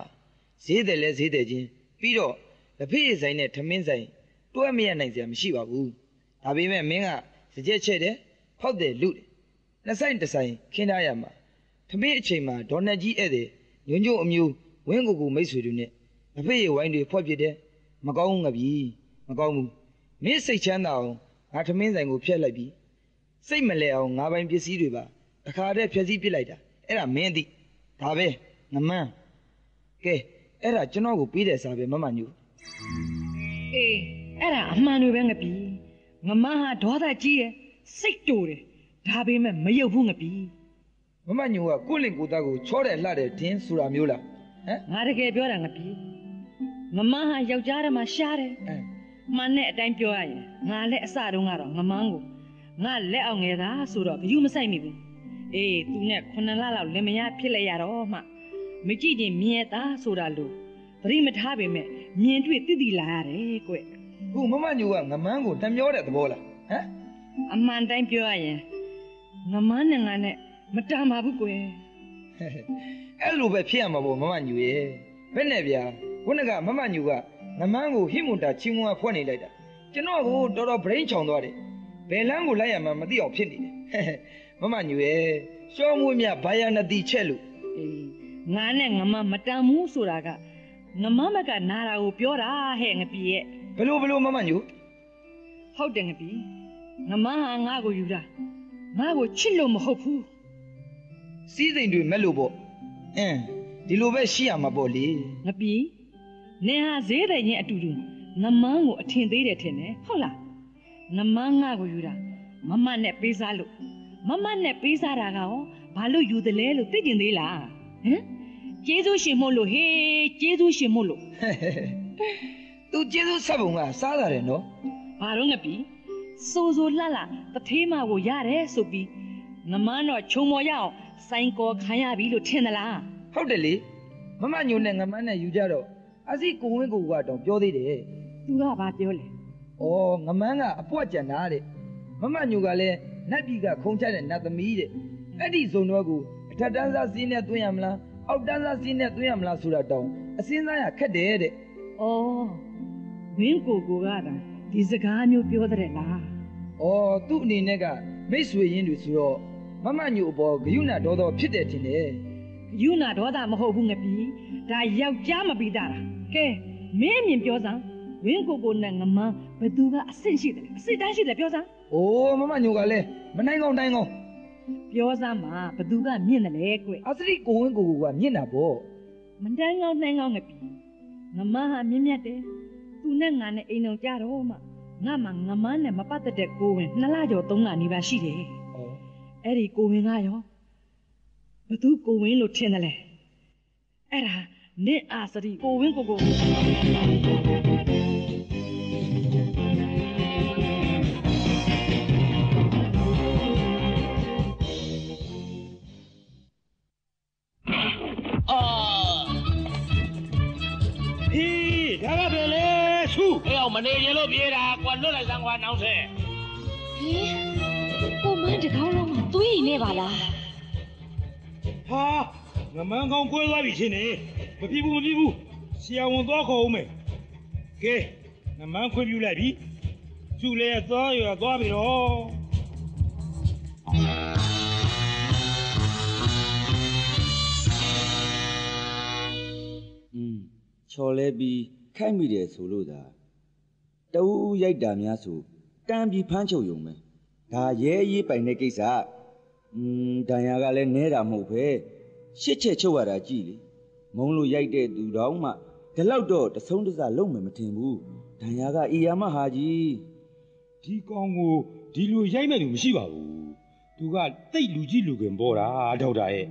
A: ဈေးတယ်လဲဈေးတယ်ချင်းပြီးတော့လက်ဖေးဆိုင်နဲ့ထမင်းဆိုင်တွဲမရနိုင်စရာမရှိပါဘူးဒါပေမဲ့မင်းကစကြက်ချက်တယ်ဖောက်တယ်လူတယ်နှစ်ဆိုင်တစ်ဆိုင်ခင်းထားရမှာထမင်းအချိန်မှာဒေါ်နတ်ကြီးဧည့်သည်ညွန့်ညွန့်အမျိုးဝင်းကိုကိုမိတ်ဆွေတွေနဲ့အဖေရဲ့ဝိုင်းတွေဖွက်ပြတယ် မကောင်းဘူးငါပြီမကောင်းဘူးမင်းစိတ်ချမ်းသာအောင်ငါထမင်းဆိုင်ကိုဖျက်လိုက်ပြီစိတ်မလဲအောင်ငါပိုင်ပစ္စည်းတွေပါတစ်ခါတည်းဖျက်ဆီးပစ်လိုက်တာအဲ့ဒါမင်းသိဒါပဲငမန်းကဲအဲ့ဒါကျွန်တော်ကိုပြီးတယ်စားပဲမမညူ
G: အေးအဲ့ဒါအမှန်တွေပဲငပြီငမဟာဒေါသကြီးတယ်စိတ်တူတယ်ဒါပေမဲ့မယုတ်ဘူးငပြီ
A: မမညူကကိုယ့်လင်ကိုယ်သားကိုချောတယ်လှတယ်ဒင်းဆိုတာမျိုးလားဟမ်
G: ငါတကယ်ပြောတာငပြီ ငမဟာယောက်ျားတည်းမှာရှားတယ်
A: အဲ
G: မှန်တဲ့အတိုင်းပြောရရင်ငါလည်းအစတုန်းကတော့ငမန်းကိုငါလက်အောင်ငယ်တာဆိုတော့ဘယူမဆိုင်မိဘူးအေးသူနဲ့ခုနှစ်လလောက်လင်မယားဖြစ်လိုက်ရတော့မှမကြည့်ရင်မြင်တာဆိုတာလို့သတိမထားပေမဲ့မြင်တွေ့သိသိလာရတယ်ကွ
A: ခုမမညူကငမန်းကိုတမျောတဲ့သဘောလားဟမ်
G: အမှန်တိုင်းပြောရရင်ငမန်းနဲ့ငါနဲ့မတန်ပါဘူးကွယ်
A: အဲ့လိုပဲဖြစ်ရမှာပေါ့မမညူရဲ့ ဘယ်နဲ့ဗျာခုနကမမညူကငမန်းကိုဟိမွန်တာချင်းမွန်ကဖွက်နေလိုက်တာကျွန်တော်ကိုတော်တော် brain ချောင်သွားတယ်ဘယ်လမ်းကိုလိုက်ရမှမသိအောင်ဖြစ်နေတယ်မမညူရဲ့ရှောမွေးမြဘာယာနတိချက်လို့
G: အေးငါနဲ့ငမန်းမတန်ဘူးဆိုတာကငမန်းဘက်ကနာတာကိုပြောတာဟဲ့ငပီရဲ့
A: ဘလို့ဘလို့မမညူ
G: ဟုတ်တယ်ငပီငမန်းဟာငါ့ကိုယူတာငါ့ကိုချစ်လို့မဟုတ်ဘူး
A: စီးစိမ်တွေမဲ့လို့ပေါ့အင်း ဒီလိုပဲရှိရမှာပေါ့လေ
G: ငပီနင်ဟာဈေးတယ်ချင်းအတူတူငမန်းကိုအထင်သေးတယ်ထင်တယ်ဟုတ်လားငမန်းငါ့ကိုယူတာမမနဲ့ပေးစားလို့မမနဲ့ပေးစားတာကရောဘာလို့ယူတယ်လဲလို့သိကျင်သေးလားဟမ်ကျေးဇူးရှင်မို့လို့ဟေးကျေးဇူးရှင်မို့လို့
A: သူကျေးဇူးဆက်ပုံကစားတာတယ်နော်
G: ဘာတော့ငပီစိုးစိုးလှလှတထေးမကိုရတယ်ဆိုပြီးငမန်းတော့ခြုံမော်ရအောင်စိုင်းကောခံရပြီလို့ထင်သလား
A: ဟုတ်တယ်လေမမညူနဲ့ငမန်းနဲ့ယူကြတော့အစီကိုဝင်းကိုကတော့ပြောသေးတယ်
G: သူကဘာပြောလဲ။
A: အော်ငမန်းကအပွက်ကြံတာတဲ့။မမညူကလည်းနတ်ပြည်ကခုံချတဲ့နတ်သမီးတဲ့။အဲ့ဒီဇုံတော့ကိုအထက်တန်းစားစင်းနဲ့တွင်းရမလားအောက်တန်းစားစင်းနဲ့တွင်းရမလားဆိုတာတောင်အစင်းစားရခက်တယ်တဲ့။
G: ဩဝင်းကိုကိုကတာဒီစကားမျိုးပြောတဲ့လား။
A: အော်သူ့အနေနဲ့ကမိတ်ဆွေရင်းတွေဆိုတော့မမညို့အပေါ်ဂယုဏဒေါသောဖြစ်တယ်ထင်တယ်
G: ယူနာဒေါသမဟုတ်ဘူးငပီဒါယောက်ျားမပြီးတာလားကဲမင်းအမြင်ပြောစမ်းဝင်းကိုကိုနဲ့ငမန်းဘသူကအဆင့်ရှိတယ်လဲအဆင့်တန်းရှိတယ်ပြောစမ်း။
A: အိုးမမညို့ကလည်းမနိုင်ကောင်းတိုင်းကောင်း
G: ပြောစမ်းမှာဘသူကမြင့်တယ်လဲကွ
A: အသတိကိုဝင်းကိုကိုကမြင့်တာပေါ့
G: မတန်းကောင်းနှိုင်းကောင်းငပီငမန်းဟာမြင့်မြတ်တယ်သူနဲ့ငါနဲ့အိမ်အောင်ကြတော့မှငါမှငမန်းနဲ့မပတ်သက်တဲ့ကိုဝင်နှစ်လကျော်သုံးလနေပါရှိတယ်။
A: အော်
G: အဲ့ဒီကိုဝင်ကရော ဘသူကိုဝင်လို့ထင်တယ်လဲအဲ့ဒါနင့်အာစရီကိုဝင်ကိုကို
I: အာ
C: ဟေးဒါကပဲလေဆူ
I: အဲ့အောင်မနေရင်လို့ပြေးတာကွာလွတ်လိုက်စမ်းကွာနောက်ဆက်
B: ဟေးကိုမန်းတကောင်းလုံးမှာသွေးရင်နဲ့ပါလား
C: ဟာငမန်းကောင်းကွဲသွားပြီချင်းနေမဖြစ်ဘူးမဖြစ်ဘူးဆရာဝန်သွားခေါ်ဦးမယ်ကဲငမန်းခွင့်ပြုလိုက်ပြီသူ့လည်းသွားရသွားပြီတော့
D: อืมချော်လဲပြီးခိုက်မိတယ်ဆိုလို့သာတအူးဦးရိုက်တာများဆိုတန်ပြီးဖမ်းချုပ်ယုံပဲဒါရဲအရေးပိုင်တဲ့ကိစ္စ อืมဒဏ်ရာကလည်းနဲတာမဟုတ်ပဲရှစ်ချက်ချုပ်ရတာကြည်လေမုံလို့ရိုက်တဲ့သူတောင်မှဒီလောက်တော့တဆုံးတစလုံးမယ်မထင်ဘူးဒဏ်ရာကအေယာမဟာကြီး
C: ဒီကောင်ကိုဒီလိုရိုက်မဲ့လူမရှိပါဘူးသူကတိတ်လူကြီးလူခင်ပေါ်တာဒေါက်တာရဲ့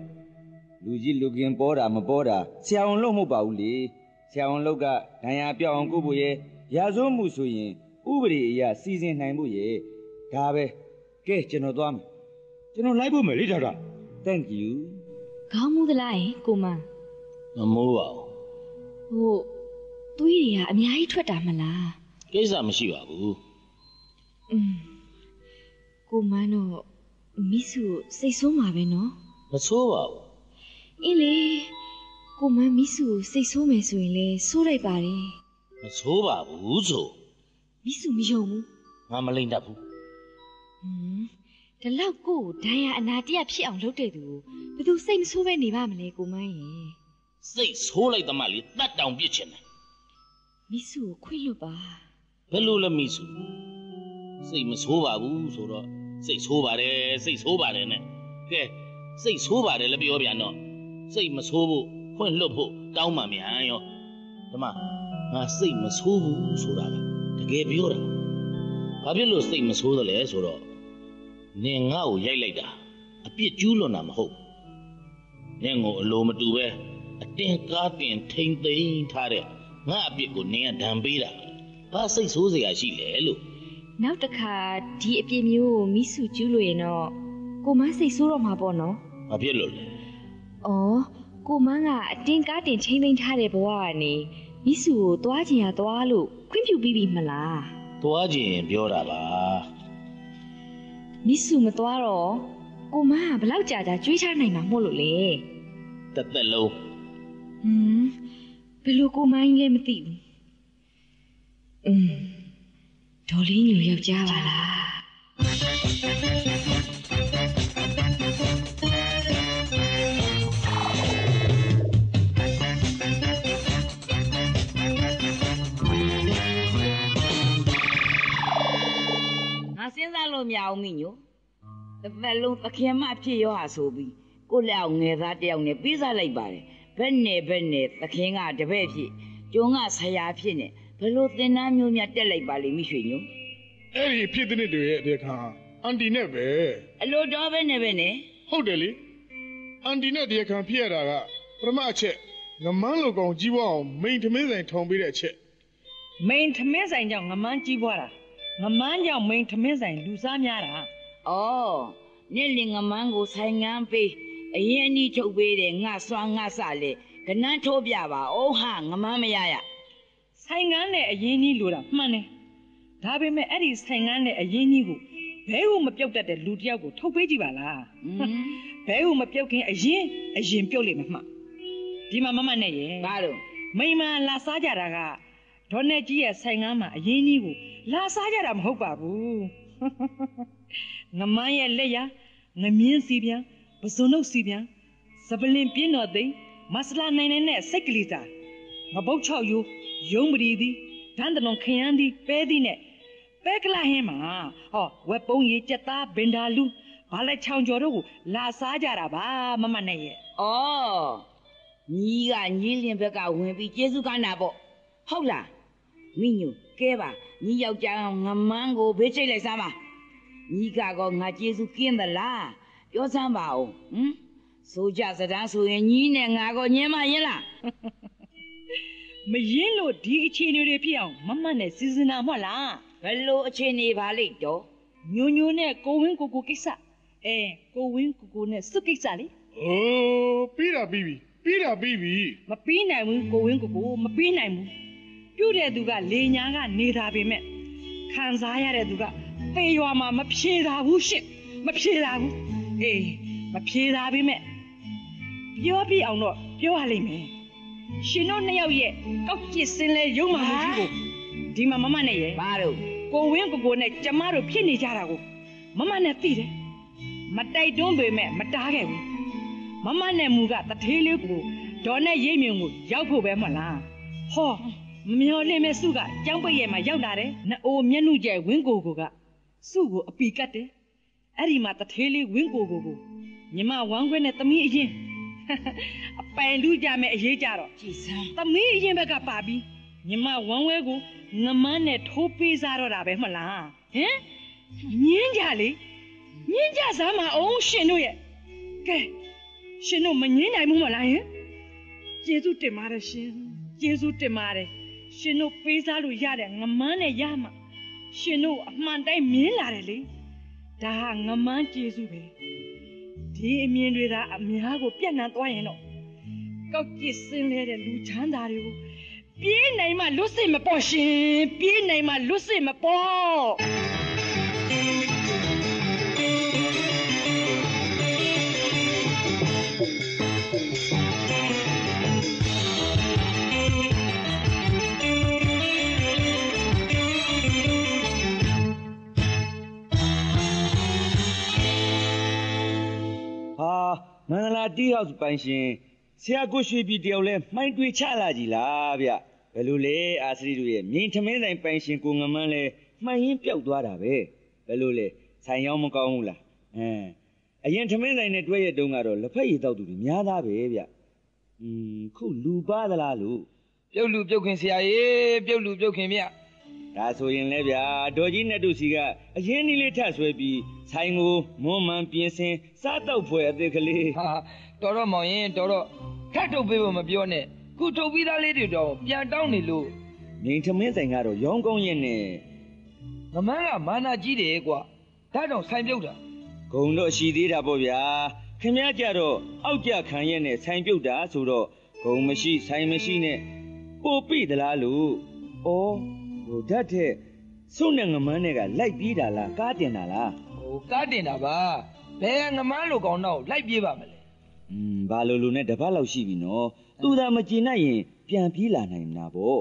D: လူကြီးလူကင်ပေါ်တာမပေါ်တာဆရာဝန်လို့မဟုတ်ပါဘူးလေဆရာဝန်လို့ကဒဏ်ရာပြောက်အောင်ကုဖို့ရဲ့ရာဇဝမှုဆိုရင်ဥပဒေအရစီစဉ်နိုင်ဖို့ရဲ့ဒါပဲကဲကျွန်တော်သွားမယ်
C: ကျွန်တော်လိုက်ဖို့မယ်လေဒေါက်တာ
D: thank you
B: ခေါင်းမူသလားယင်ကိုမန်း
I: မမိုးပါဘူး
B: ဟိုသွေးတွေကအများကြီးထွက်တာမလား
I: ကိစ္စမရှိပါဘူး
B: อืมကိုမန်းတော့မိစုကိုစိတ်ဆိုးမှာပဲနော်
I: မဆိုးပါဘူး
B: အင်းလေကိုမန်းမိစုကိုစိတ်ဆိုးမယ်ဆိုရင်လေဆိုးလိုက်ပါတယ်
I: မဆိုးပါဘူးဆို
B: မိစုမယုံဘူး
I: ငါမလိမ့်တတ်ဘူး
B: ဟွန်း ဒီလောက်ကိုယ်ကိုဒဏ်ရာအနာတရဖြစ်အောင်လုပ်တဲ့သူကိုဘယ်သူစိတ်မဆိုးပဲနေပါမလဲကိုမန်းရဲ့
I: စိတ်ဆိုးလိုက်သမှလေတတ်တောင်ပြစ်ချင်တယ်
B: မိစုကိုခွင့်လွတ်ပါ
I: ဘယ်လိုလဲမိစုစိတ်မဆိုးပါဘူးဆိုတော့စိတ်ဆိုးပါတယ်စိတ်ဆိုးပါတယ်နဲ့ကဲစိတ်ဆိုးပါတယ်လည်းပြောပြန်တော့စိတ်မဆိုးဖို့ခွင့်လွတ်ဖို့တောင်းမှမြန်ရောဒီမှာငါစိတ်မဆိုးဘူးဆိုတာကတကယ်ပြောတာဘာဖြစ်လို့စိတ်မဆိုးသလဲဆိုတော့ နင်ငါ့ကိုရိုက်လိုက်တာအပြစ်ကျူးလွန်တာမဟုတ်ဘူးနင်ကိုအလိုမတူပဲအတင်းကားတင်ထိမ့်သိမ်းထားတဲ့ငါအပြစ်ကိုနင်ကဒဏ်ပေးတာဘာစိတ်ဆိုးစရာရှိလဲလို့
B: နောက်တစ်ခါဒီအပြစ်မျိုးကိုမိစုကျူးလို့ရင်တော့ကိုမန်းစိတ်ဆိုးတော့မှာပေါ့နော်
I: ဘာဖြစ်လို့လဲ။
B: အော်ကိုမန်းကအတင်းကားတင်ချင်းသိမ်းထားတဲ့ဘဝကနေမိစုကိုသွားချင်ရသွားလို့ခွင့်ပြုပြီးပြီမလား
I: သွားခြင်းပြောတာပါ။
B: မိစုမသွားတော့ကိုမန်းကဘလောက်ကြာကြာကြွေးချနိုင်မှာမို့လို့လေ
I: တစ်သက်လုံး။
B: ဟွန်းဘယ်လိုကိုမန်းကြီးလဲမသိဘူး။อืมဒေါ်လေးညိုယောက်ျားပါလား
F: စဉ်းစားလို့မရအောင်မိညိုတစ်သက်လုံးသခင်မဖြစ်ရောဟာဆိုပြီးကိုယ့်လက်အောင်ငယ်သားတယောက်နဲ့ပြေးစားလိုက်ပါတယ်ဘက်နဲ့ဘက်နဲ့သခင်ကတပည့်ဖြစ်ကျုံကဆရာဖြစ်နေဘယ်လိုသင်္นานမျိုးများတက်လိုက်ပါလိမ့်မိရွှေညို
E: အဲ့ဒီဖြစ်တဲ့တွေရဲ့တဲ့ခါအန်တီနဲ့ပဲ
F: အလိုတော်ပဲနဲ့ပဲနဲ့
E: ဟုတ်တယ်လေအန်တီနဲ့တဲ့ခါဖြစ်ရတာကပထမအချက်ငမန်းလိုကောင်ကြီးပွားအောင်မိန်ထမင်းဆိုင်ထောင်ပေးတဲ့အချက်
G: မိန်ထမင်းဆိုင်ကြောင့်ငမန်းကြီးပွားတာ ငမန်းကြောင့်မိန်ထမင်းဆိုင်လူစားများတာ
F: ဩနေ့လင်ငမန်းကိုဆိုင်ငန်းပေးအရင်အနီးထုတ်ပေးတယ်ငါစွမ်းငါစလေကနန်းထိုးပြပါအောင်ဟာငမန်းမရရ
G: ဆိုင်ငန်းနဲ့အရင်ကြီးလိုတာမှန်တယ်ဒါပေမဲ့အဲ့ဒီဆိုင်ငန်းနဲ့အရင်ကြီးကိုဘဲကိုမပြုတ်တတ်တဲ့လူတစ်ယောက်ကိုထုတ်ပေးကြည့်ပါလား
F: ဟမ်
G: ဘဲကိုမပြုတ်ခင်အရင်အရင်ပြုတ်လိမ့်မယ်မှဒီမှာမမနဲ့ရဲ့
F: ဘာလို့
G: မိန်းမလာစားကြတာကဒေါ်နဲ့ကြီးရဲ့ဆိုင်ကားမှာအရင်ကြီးကို လာစားကြတာမဟုတ်ပါဘူးငမန်းရဲ့လက်ရငမြင်းစီပြန်ပဇွန်နှုတ်စီပြန်စပလင်ပြင်းတော်သိမ်းမဆလာနိုင်နိုင်နဲ့စိတ်ကလေးစားငပုတ်ချောက်ယူရုံးပရီသည်ဒန်းတလုံးခရမ်းသည်ပဲသည်နဲ့ပဲကလာဟင်းမှာဟောဝက်ပုံးရီကြက်သားဘင်ဒါလူဘာလဲချောင်ကျော်တို့ကိုလာစားကြတာပါမမနဲ့ရဲ့။
F: အော်ညီကညီလင်ဘက်ကဝင်ပြီးကျေးဇူးကနာပေါ့။ဟုတ်လား။မိညို ကဲပါညီယောက်ျားငမန်းကိုဘေးချိတ်လိုက်စမ်းပါ။ညီကတော့ငါကျေးဇူးကင်းသလား။ပြောစမ်းပါဦး။ဟမ်ဆိုကြစကားဆိုရင်ညီနဲ့ငါကိုညင်းမရင်လား
G: မရင်လို့ဒီအခြေအနေတွေဖြစ်အောင်မမနဲ့စီစဉ်တာမဟုတ်လား။
F: ဘယ်လိုအခြေအနေပါလိမ့်တော့
G: ညိုညိုနဲ့ကိုဝင်းကိုကိုကိစ္စအဲကိုဝင်းကိုကိုနဲ့စွတ်ကိစ္စလေ။
E: အိုးပြီးတာပြီးပြီ။ပြီးတာပြီးပြီ
G: မပြီးနိုင်ဘူးကိုဝင်းကိုကိုမပြီးနိုင်ဘူး ပြုတ်တဲ့သူကလေညာကနေတာပေမဲ့ခံစားရတဲ့သူကပေရွာမှာမဖြေတာဘူးရှင့်မဖြေတာဘူးအေးမဖြေတာပေမဲ့ပြောပြအောင်တော့ပြောရလိမ့်မယ်ရှင်တို့နှစ်ယောက်ရဲ့ကောက်ကျစ်စင်းလဲရုံမှလူကြီးကိုဒီမှာမမနဲ့ရဲ့။
F: ဘာလို့
G: ကိုဝင်းကိုကိုနဲ့ကျမတို့ဖြစ်နေကြတာကိုမမနဲ့သိတယ်မတိုက်တွန်းပေမဲ့မတားခဲ့ဘူးမမနဲ့မူကတထေးလေးကိုဒေါ်နဲ့ရိပ်မြုံကိုရောက်ဖို့ပဲမဟုတ်လားဟော မမျော်လင့်မဲ့စုကကြောင်းပိတ်ရဲ့မှာရောက်လာတယ်နအိုမျက်နှုကျဲဝင်းကိုကိုကစုကိုအပီကတ်တယ်အဲ့ဒီမှာတထေးလေးဝင်းကိုကိုကိုညီမဝမ်းခွဲနဲ့သမီးအရင်အပိုင်လူကြမဲ့အရေးကြတော့
F: ကြည်စမ်း
G: သမီးအရင်ဘက်ကပါပြီးညီမဝမ်းဝဲကိုငမန်းနဲ့ထိုးပေးစားတော့တာပဲမဟုတ်လားဟင်ညင်းကြလေညင်းကြစမ်းမအောင်ရှင်တို့ရဲ့ကဲရှင်တို့မညင်းနိုင်ဘူးမလားဟင်ကျေးဇူးတင်ပါတယ်ရှင်ကျေးဇူးတင်ပါတယ် ရှင်တို့ပေးစားလို့ရတဲ့ငမန်းနဲ့ရမှာရှင်တို့အမှန်တိုင်းမြင်လာတယ်လေဒါဟာငမန်းကျေးဇူးပဲဒီအမြင်တွေသာအများကိုပြန့်နှံ့သွားရင်တော့ကောက်ကြည့်စင်းလဲတဲ့လူချမ်းသာတွေကိုပြေးနိုင်မှလွတ်စစ်မပေါ်ရှင်ပြေးနိုင်မှလွတ်စစ်မပေါ်
D: ဟာမန္တလာတီးဟောက်စ်ပိုင်ရှင်ဆရာကိုရွှေပြည်တယောက်လဲမှိုင်းတွေချလာကြည်လားဗျဘယ်လိုလဲအာစရီတို့ရဲ့မြင်းထမင်းဆိုင်ပိုင်ရှင်ကိုငမန်းလဲမှိုင်းရင်ပျောက်သွားတာပဲဘယ်လိုလဲဆိုင်ရောက်မကောင်းဘူးလားအင်းအရင်ထမင်းဆိုင်နဲ့တွဲရတုန်းကတော့လက်ဖက်ရည်တောက်သူတွေများသားပဲဗျอืมခုလူပါသလားလို့
A: ပြုတ်လူပြုတ်ခင်ဆရာရေပြုတ်လူပြုတ်ခင်မြတ်
D: ဒါဆိုရင်လဲဗျာဒေါ်ကြီးနဲ့တူစီကအရင်နီးလေးထပ်ဆွဲပြီးဆိုင်ကိုမွန်းမှန်ပြင်းစင်စားတော့ဖွယ်အသေးကလေး
A: ဟာတော်တော့မောင်ရင်တော်တော့ထပ်ထုတ်ပေးဖို့မပြောနဲ့ခုထုတ်ပြီးသားလေးတွေတော့ပြန်တောင်းနေလို့
D: ငိန်ထမင်းဆိုင်ကတော့ရောင်းကောင်းရင်နဲ့
A: ငမန်းကမာနာကြီးတယ်ကွာဒါကြောင့်ဆိုင်ပြုတ်တာ
D: ဂုံတော့ရှိသေးတာပေါ့ဗျာခင်ဗျားကြတော့အောက်ကြခံရက်နဲ့ဆိုင်ပြုတ်တာဆိုတော့ဂုံမရှိဆိုင်မရှိနဲ့ပို့ပိသလားလို့ဩ ဟိုဓာတ်တဲ့စုံနဲ့ငမန်းနဲ့ကလိုက်ပြေးတာလားကားတင်တာလား
A: ဟိုကားတင်တာပါဘယ်ငမန်းလိုကောင်းတော့လိုက်ပြေးပါမလဲ
D: อืมဘာလို့လို့နဲ့တပတ်လောက်ရှိပြီနော်သူသာမကြည်နိုင်ရင်ပြန်ပြေးလာနိုင်တာပေါ့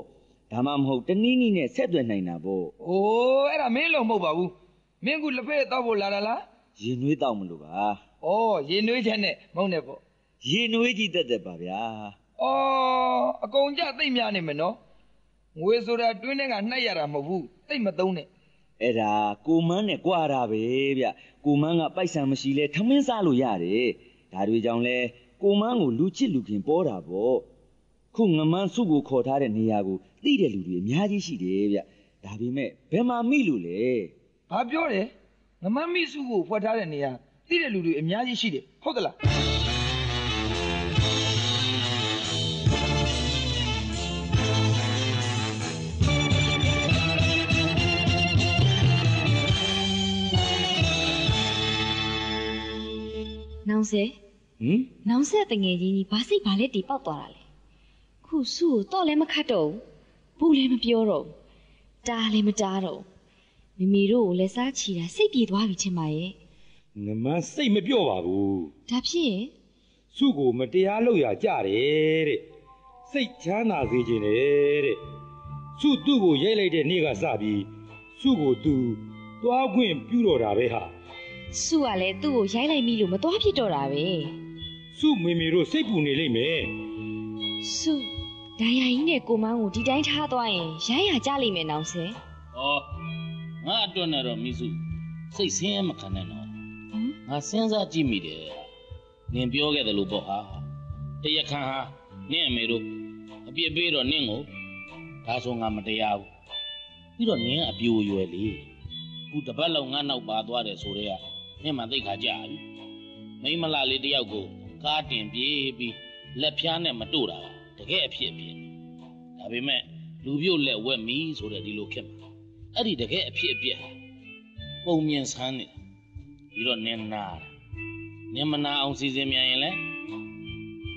D: ဒါမှမဟုတ်တနည်းနည်းနဲ့ဆက်သွယ်နိုင်တာပေါ့။
A: အိုးအဲ့ဒါမင်းလုံးမဟုတ်ပါဘူး။မင်းကလက်ဖက်တောက်ဖို့လာတာလား
D: ရင်နွေးတောက်မလို့ပါ။
A: အော်ရေနွေးချက်နဲ့မဟုတ်နဲ့ပေါ့
D: ရင်နွေးကြည့်တတ်တယ်ပါဗျာ။
A: အော်အကုန်ကြသိမ့်များနေမယ်နော်။ ငွေဆိုတာတွင်းထဲကနှိုက်ရတာမဟုတ်ဘူး။သိမ့်မသုံးနဲ့
D: အဲ့ဒါကိုမန်းနဲ့ကြွာတာပဲဗျကိုမန်းကပိုက်ဆံမရှိလဲထမင်းစားလို့ရတယ်ဒါတွေကြောင့်လဲကိုမန်းကိုလူချစ်လူခင်ပေါ်တာပေါ့ခုငမန်းစုကိုခေါ်ထားတဲ့နေရာကိုသိတဲ့လူတွေအများကြီးရှိတယ်ဗျဒါပေမဲ့ဘယ်မှာမိလို့လဲ။
A: ဘာပြောတယ်။ငမန်းမိစုကိုဖွက်ထားတဲ့နေရာသိတဲ့လူတွေအများကြီးရှိတယ်။ဟုတ်ကလား
B: နောင်ဆဲ
D: ဟင်
B: နောင်ဆက်တငယ်ချင်းကြီးဘာစိတ်ဘာလက်တီပေါက်သွားတာလဲခုစုကိုတော့လည်းမခတ်တော့ဘူးဘူးလည်းမပြောတော့ဘူးတားလည်းမတားတော့ဘူးမိမိတို့ကိုလည်းစားချီတာစိတ်ပြေသွားပြီချင်းပါရဲ့
C: ငမန်းစိတ်မပြော့ပါဘူး
B: ဒါဖြစ်ရင်
C: စုကိုမတရားလုပ်ရကြတယ်တဲ့စိတ်ချမ်းသာစေခြင်းတယ်တဲ့စုသူ့ကိုရိုက်လိုက်တဲ့နေ့ကစပြီးစုကိုသူသွားခွင့်ပြုတော့တာပဲဟာ
B: စုကလည်းသူ့ကိုရိုက်လိုက်ပြီလို့မသွားဖြစ်တော့တာပဲ
C: စုမေမေတို့စိတ်ပူနေလိမ့်မယ်
B: စုဒိုင်ယာကြီးနဲ့ကိုမောင်ကိုဒီတိုင်းထားသွားရင်ရိုက်ရကြလိမ့်မယ်နောင်ဆယ်။
I: ဩငါအတွက်နဲ့တော့မိစုစိတ်ဆင်းရဲမခံနဲ့တော့
B: ဟမ်
I: ငါစဉ်းစားကြည့်မိတယ်။နင်ပြောခဲ့တယ်လို့ပေါ့ဟာ။တရခန်ဟာနင့်အမေတို့အပြစ်ပေးတော့နင့်ကိုဒါဆိုငါမတရားဘူး။ပြီးတော့နင်ကအပြိုရွယ်လေ။ခုတစ်ပတ်လောက်ငါနောက်ပါသွားတယ်ဆိုတော့ နင့်မှသိခါကြပြီ။မိန်းမလာလေးတယောက်ကိုကားတင်ပြေးပြီးလက်ဖျားနဲ့မတို့တာတကယ်အဖြစ်အဖြစ်။ဒါပေမဲ့လူပြုတ်လက်ဝက်မီဆိုတဲ့ဒီလိုခက်မှာအဲ့ဒီတကယ်အဖြစ်အပျက်ဟာပုံမြင်ဆန်းနေတာပြီးတော့နင်နာတာနင်မနာအောင်စီစဉ်မြန်ရင်လဲ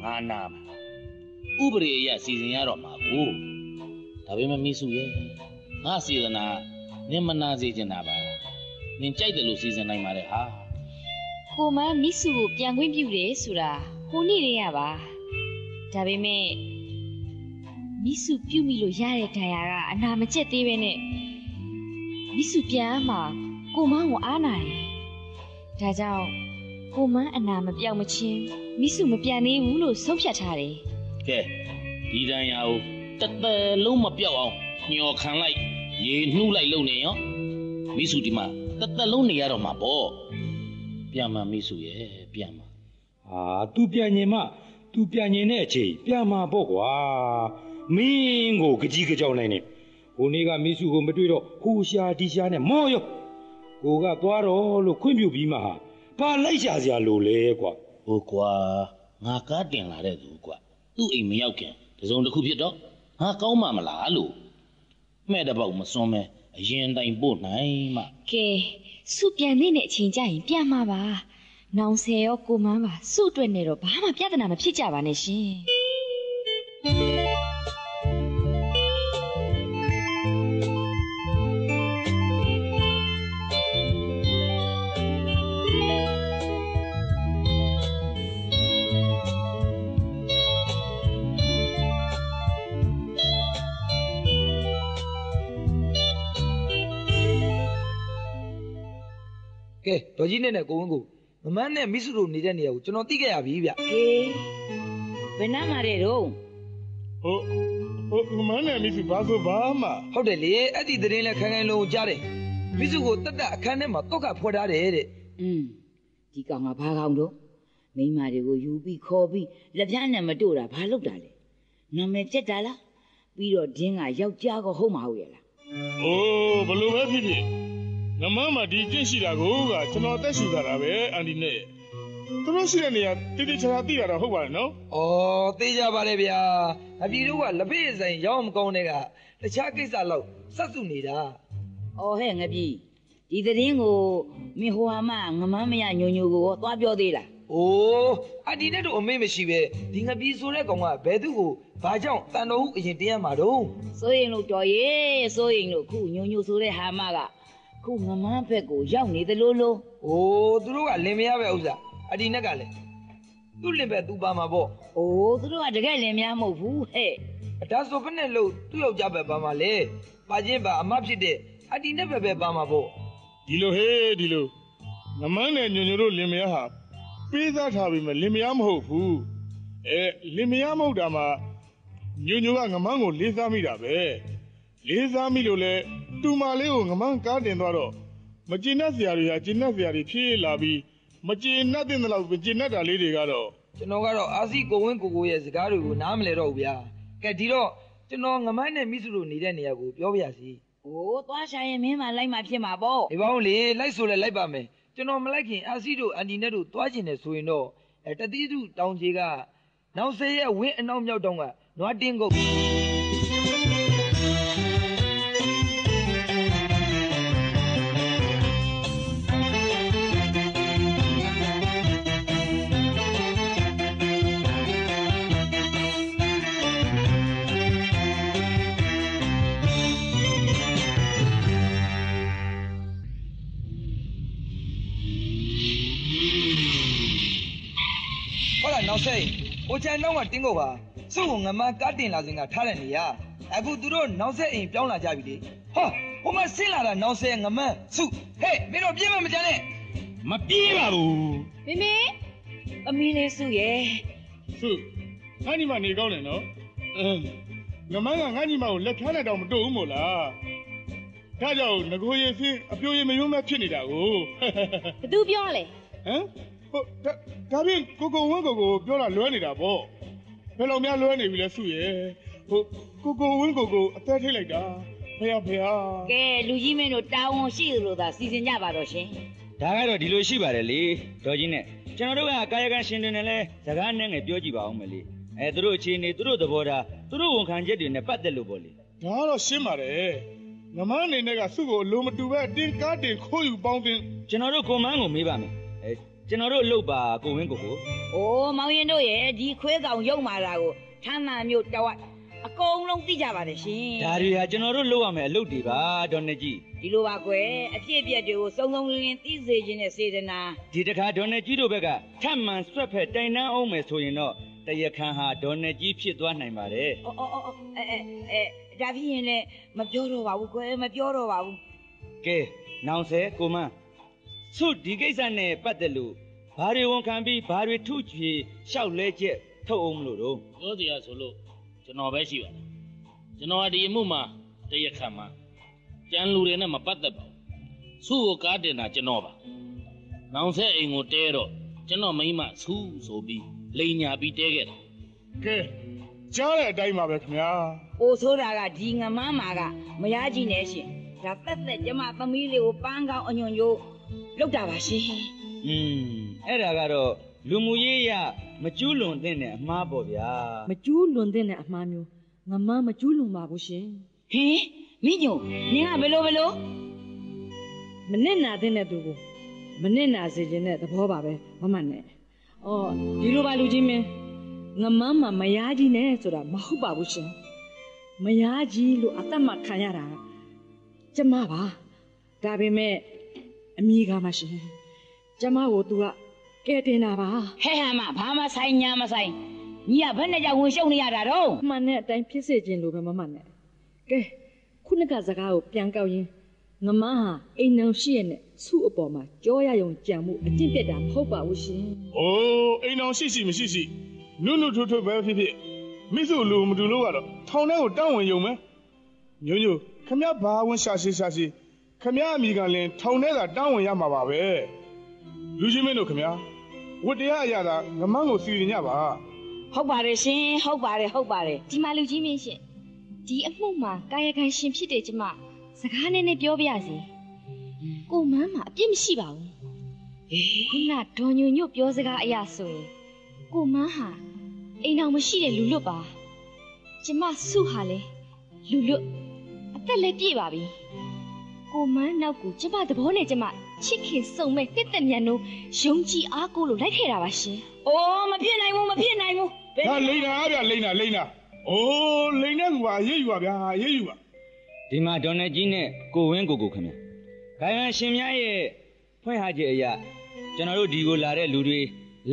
I: ငါနာမှာဥပဒေအရစီစဉ်ရတော့မှာကိုဒါပေမဲ့မိစုရဲ့ငါစီစဉ်တာနင်မနာစေချင်တာပါ နင်ကြိုက်တယ်လို့စီစဉ်နိုင်ပါတယ်ဟာ
B: ကိုမန်းမိစုကိုပြန်ခွင့်ပြုတယ်ဆိုတာဟိုနေ့တည်းရပါဒါပေမဲ့မိစုပြုမိလို့ရတဲ့ဒဏ်ရာကအနာမကျက်သေးပဲနဲ့မိစုပြန်အမှာကိုမန်းကိုအားနာတယ်ဒါကြောင့်ကိုမန်းအနာမပြောက်မချင်းမိစုမပြန်သေးဘူးလို့ဆုံးဖြတ်ထားတယ်
I: ကဲဒီတန်ရာကိုတစ်သက်လုံးမပြောက်အောင်ညှော်ခံလိုက်ရေနှူးလိုက်လုံနေရောမိစုဒီမှာ တစ်သက်လုံးနေရတော့မှာပေါ့ပြန်မှမိစုရဲ့ပြန်မှ
C: ဟာသူပြန်ညင်မှသူပြန်ညင်တဲ့အချိန်ပြန်มาပေါ့ကွာမင်းကိုကြကြီးကြောင်နိုင်နေဟိုနေ့ကမိစုကိုမတွေ့တော့ဟိုရှာဒီရှာနဲ့မောရောကိုကသွားတော့လို့ခွင့်ပြုပြီးမှဟာဘာလိုက်ရှာစရာလိုလဲကွာ
I: ဟိုကွာငါကားတင်လာတဲ့သူကွာသူ့အိမ်မရောက်ခင်တစုံတစ်ခုဖြစ်တော့ငါကောင်းမှမလားလို့မဲ့တစ်ပေါက်မစွန်းမဲ အရင်တိုင်ပို့နိုင်မှ
B: ကဲစုပြန်နေတဲ့အချိန်ကျရင်ပြန်မှာပါနောင်ဆယ်ရောကိုမန်းပါစုအတွက်နဲ့တော့ဘာမှပြဿနာမဖြစ်ကြပါနဲ့ရှင်
A: ဒေါ်ကြီးနဲ့နဲ့ကိုဝင်းကိုမမန်းနဲ့မိစုတို့နေတဲ့နေရာကိုကျွန်တော်သိခဲ့ရပြီဗျ
F: ဟေးဘယ်နှမတဲ့တော့
E: ဟုတ်ဟုတ်ငမန်းနဲ့မိစုဘာဆိုဘာမှ
A: ဟုတ်တယ်လေအဲ့ဒီသတင်းလဲခိုင်ခိုင်လုံးကြားတယ်မိစုကိုတက်တက်အခန်းထဲမှာတော့ကဖွက်ထားတယ်တဲ့
F: อืมဒီကောင်ကဘာကောင်တော့မိန်းမတွေကိုယူပြီးခေါ်ပြီးလက်ပြားနဲ့မတို့တာဘာလုပ်တာလဲနာမည်ကျက်တာလားပြီးတော့ဒင်းကယောက်ျားကဟုတ်မဟုတ်ရဲ့လား
E: အိုးဘလို့ပဲဖြစ်ဖြစ် ငမန်းမှာဒီကျင့်ရှိတာကိုကကျွန်တော်အသက်ရှူတာတာပဲအန်ဒီနဲ့သူတို့ရှိတဲ့နေရာတိတိကျကျသိတာတော့ဟုတ်ပါတယ်နော်
A: ဩသိကြပါလေဗျာအပြည်တို့ကလက်ဖေးဆိုင်ရောင်းမကောင်းတဲ့ကတခြားကိစ္စလောက်စက်စုနေတာ
F: အော်ဟဲ့ငပြီဒီသတင်းကိုမင်းဟိုဟာမငမန်းမရညိုညိုကိုရောသွားပြောသေးလား
A: အိုးအဒီနဲ့တို့အမေမရှိပဲဒီငပီးဆိုတဲ့ကောင်ကဘယ်သူ့ကိုဘာကြောင့်တန်တော်ဟုအရင်တင်းရမှာတော့
F: စိုးရင်လို့တော်ရေစိုးရင်လို့ခုညိုညိုဆိုတဲ့ဟာမက ခုငမန်းဘက်ကိုရောက်နေသလိုလို။
A: အိုးသူတို့ကလင်မယားပဲဥစ္စာအဒီနဲ့ကလည်းသူ့လင်ပဲသူပါမှာပေါ့
F: အိုးသူတို့ကတကယ်လင်များမဟုတ်ဘူးဟဲ့။
A: ဒါဆိုဘယ်နဲ့လို့သူ့ယောက်ျားပဲပါမှာလေ။ပါချင်းပါအမဖြစ်တဲ့အဒီနဲ့ပဲပဲပါမှာပေါ့
E: ဒီလိုဟေးဒီလိုငမန်းနဲ့ညွညွတို့လင်မယားဟာပေးစားထားပြီးမှလင်မယားမဟုတ်ဘူးအဲလင်မယားမဟုတ်တာမှညွညွကငမန်းကိုလေးစားမိတာပဲ လေးစားမိလို့လဲတူမလေးကိုငမန်းကားတင်သွားတော့မကျင်တတ်စရာတွေဟာကျင်တတ်စရာတွေဖြစ်လာပြီးမကျင်တတ်တဲ့လောက်မကျင်တတ်တာလေးတွေကတော့။
A: ကျွန်တော်ကတော့အာစီကိုဝင်းကိုကိုရဲ့စကားတွေကိုနားမလဲတော့ဘူးဗျာ။ကဲဒီတော့ကျွန်တော်ငမိုင်းနဲ့မိစုတို့နေတဲ့နေရာကိုပြောပြရစီ
F: အိုးသွားရှာရင်မင်းမလိုက်မှဖြစ်မှာပေါ့။
A: ဒီပေါင်းလေလိုက်ဆိုလဲလိုက်ပါမယ်။ကျွန်တော်မလိုက်ခင်အာစီတို့အန်ဒီနဲ့တို့သွားကျင်တယ်ဆိုရင်တော့အဲတတိတုတောင်ကြီးကနောက်ဆယ်ရဲ့ဝင်းအနောက်မြောက်တောင်ကနွားတင်းကုတ် ဟုတ်လားနောက်ဆက်ဟိုချန်တော့ကတင်းကုန်ပါစု့ကိုငမကားတင်လာစဉ်ကထားတဲ့နေရအခုသူတို့နောက်ဆက်အိမ်ပြောင်းလာကြပြီလေဟာဟိုမှာဆင်းလာတာနောက်ဆက်ငမန်းစုဟဲ့မင်းတို့ပြေးမမကြနဲ့
C: မပြေးပါဘူး
F: မေမေအမီးလေးစုရဲ့
E: စုငါညီမနေကောင်းတယ်နော်အင်းငမန်းကငါညီမကိုလက်ဖြားနဲ့တော့မတို့ဘူးမို့လားဒါကြောင့်ငကိုရည်စင်းအပြိုရည်မယုံမဲ့ဖြစ်နေတာကို
K: ဘသူပြောလဲ
E: ဟမ် ဟုတ်ဒါဒါဖြင့်ကိုကိုဝင်းကိုကိုပြောတာလွဲနေတာပေါ့ဘယ်လိုများလွဲနေပြီလဲစုရဲ့ဟုတ်ကိုကိုဝင်းကိုကိုအသက်ထိတ်လိုက်တာဖေရဖေရ
F: ကဲလူကြီးမင်းတို့တာဝန်ရှိသလိုသာစီစဉ်ကြပါတော့ရှင်
D: ဒါကတော့ဒီလိုရှိပါတယ်လေဒေါ်ကြီးနဲ့ကျွန်တော်တို့ကကာယကံရှင်တွေနဲ့လဲစကားနဲ့ငယ်ပြောကြည့်ပါအောင်မလေးအဲသူတို့အခြေအနေသူတို့သဘောထားသူတို့ဝန်ခံချက်တွေနဲ့ပတ်သက်လို့ပေါ့လေ
E: ဒါကတော့ရှင်းပါတယ်ငမန်းအနေနဲ့ကစုကိုအလိုမတူပဲအတင်းကားတင်ခိုးယူပေါင်းတင်
D: ကျွန်တော်တို့ကွန်မန်းကိုမေးပါမယ်အဲ ကျွန်တော်တို့လှုပ်ပါကိုဝင်းကိုကို။
F: အိုးမောင်ရင်တို့ရဲ့ဒီခွဲကောင်ရုပ်မာတာကိုထမ်းမှန်မျိုးတဝက်အကုန်လုံးသိကြပါတယ်ရှင်
D: ဒါတွေဟာကျွန်တော်တို့လှုပ်ရမယ်အလုပ်တွေပါဒေါ်နေကြီး
F: ဒီလိုပါကွယ်အဖြစ်အပျက်တွေကိုစုံစုံလင်းလင်းသိစေခြင်းနဲ့စေတနာ
D: ဒီတခါဒေါ်နေကြီးတို့ဘက်ကထပ်မံဆွတ်ဖက်တိုင်တန်းအောင်မယ်ဆိုရင်တော့တရခန်ဟာဒေါ်နေကြီးဖြစ်သွားနိုင်ပါတယ်။
F: အော်အော်အော်အဲအဲအဲဒါဖြစ်ရင်လည်းမပြောတော့ပါဘူးကွယ်မပြောတော့ပါဘူး
D: ကဲနောင်ဆဲကိုမန်း ဆုဒီကိစ္စနဲ့ပတ်သက်လို့ဘာတွေဝန်ခံပြီးဘာတွေထုချေလျှောက်လဲချက်ထုတ်အောင်မလို့တော့
I: ပြောစရာဆိုလို့ကျွန်တော်ပဲရှိပါတယ်ကျွန်တော်ကဒီအမှုမှာတရက်ခါမှာကြံလူတွေနဲ့မပတ်သက်ပါဘူးစုကိုကားတင်တာကျွန်တော်ပါနောင်ဆက်အိမ်ကိုတဲတော့ကျွန်တော်မိမဆူးဆိုပြီးလိန်ညာပြီးတဲခဲ့တာ
E: ကဲကြားတဲ့အတိုင်းပါပဲခင်ဗျာ။
F: အိုဆိုတာကဒီငမန်းမာကမရကြည့်နဲ့ရှင်။ဒါသက်သက်ကျမသမီးလေးကိုပန်းကောင်းအညွန်ယိုး လောက်တာပါရှင်
D: อืมအဲ့ဒါကတော့လူမှုရေးရမကျူးလွန်တဲ့အမှားပေါ့ဗျာ
G: မကျူးလွန်တဲ့အမှားမျိုးငမမကျူးလွန်ပါဘူးရှင်။
F: ဟင်မိညိုနင်ကဘယ်လိုဘယ်လို
G: မနစ်နာတဲ့သူကိုမနစ်နာစေခြင်းတဲ့သဘောပါပဲမမနဲ့။အော်ဒီလိုပါလူကြီးမင်းငမမမယားကြီးနဲ့ဆိုတာမဟုတ်ပါဘူးရှင်။မယားကြီးလို့အသက်မှခံရတာကျမပါ။ဒါပေမဲ့ အမိကမှရှင်။ကျမကို तू ကကဲတင်တာပါ
F: ဟဲ့ဟာမဘာမဆိုင်ညာမဆိုင်ညီကဘယ်နဲ့ကြောင့်ဝင်ရှုံနေရတာတော့။
G: မှန်တဲ့အတိုင်းဖြစ်စေခြင်းလိုပဲမမနဲ့။ကဲခုနကစကားကိုပြန်ကောက်ရင်းငမဟာအိမ်အောင်ရှိရနဲ့စုအပေါ်မှာကြောရယုံကြံမှုအကျင့်ပြတ်တာမဟုတ်ပါဘူးရှင်
E: အိုးအိမ်အောင်ရှိရှိမရှိရှိနုနုထွထွပဲဖြစ်ဖြစ်မိစုလူမတူလို့ကတော့ထောင်ထဲကိုတောင်းဝင်ယုံမယ်ညို့ညို့ခမရဘာဝင်ရှာရှိရှာရှိ ခမရအမိကလည်းထောင်ထဲသာတောင်းဝင်ရမှာပါပဲလူချင်းမင်းတို့ခမရဝတ္တရားအရသာငမန်းကိုစီရင်ကြပါ
F: ဟုတ်ပါတယ်ရှင်ဟုတ်ပါတယ်ဟုတ်ပါတယ်
K: ဒီမှာလူကြီးမင်းရှင်ဒီအမှုမှာကာယကံရှင်ဖြစ်တဲ့ကျမစကားနဲ့နဲ့ပြောပြရစီကိုမန်းမှာအပြစ်မရှိပါဘူး
F: အေး
K: ခုနဒေါ်ညိုညို့ပြောစကားအရာဆိုရင်ကိုမန်းဟာအိမ်တော်မရှိတဲ့လူလွတ်ပါကျမစုဟာလေလူလွတ်အသက်လည်းပြည့်ပါပြီ ကိုမန်းနောက်ကိုကျမသဘောနဲ့ကျမချစ်ခင်စုံမဲ့တစ်သက်မြန်တို့ယုံကြည်အားကိုးလို့လိုက်ခဲ့တာပါရှင်
F: အိုးမဖြစ်နိုင်ဘူးမဖြစ်နိုင်ဘူးဘယ်
E: ဒါလိန်နာဗျလိန်နာလိန်နာအိုးလိန်တဲ့ကူပါရေးယူပါဗျာရေးယူပါ
D: ဒီမှာဒေါ်နေကြီးနဲ့ကိုဝင်းကိုကိုခင်ဗျ။ခိုင်ဟန်ရှင်များရဲ့ဖွင့်ဟချက်အရာကျွန်တော်တို့ဒီကိုလာတဲ့လူတွေ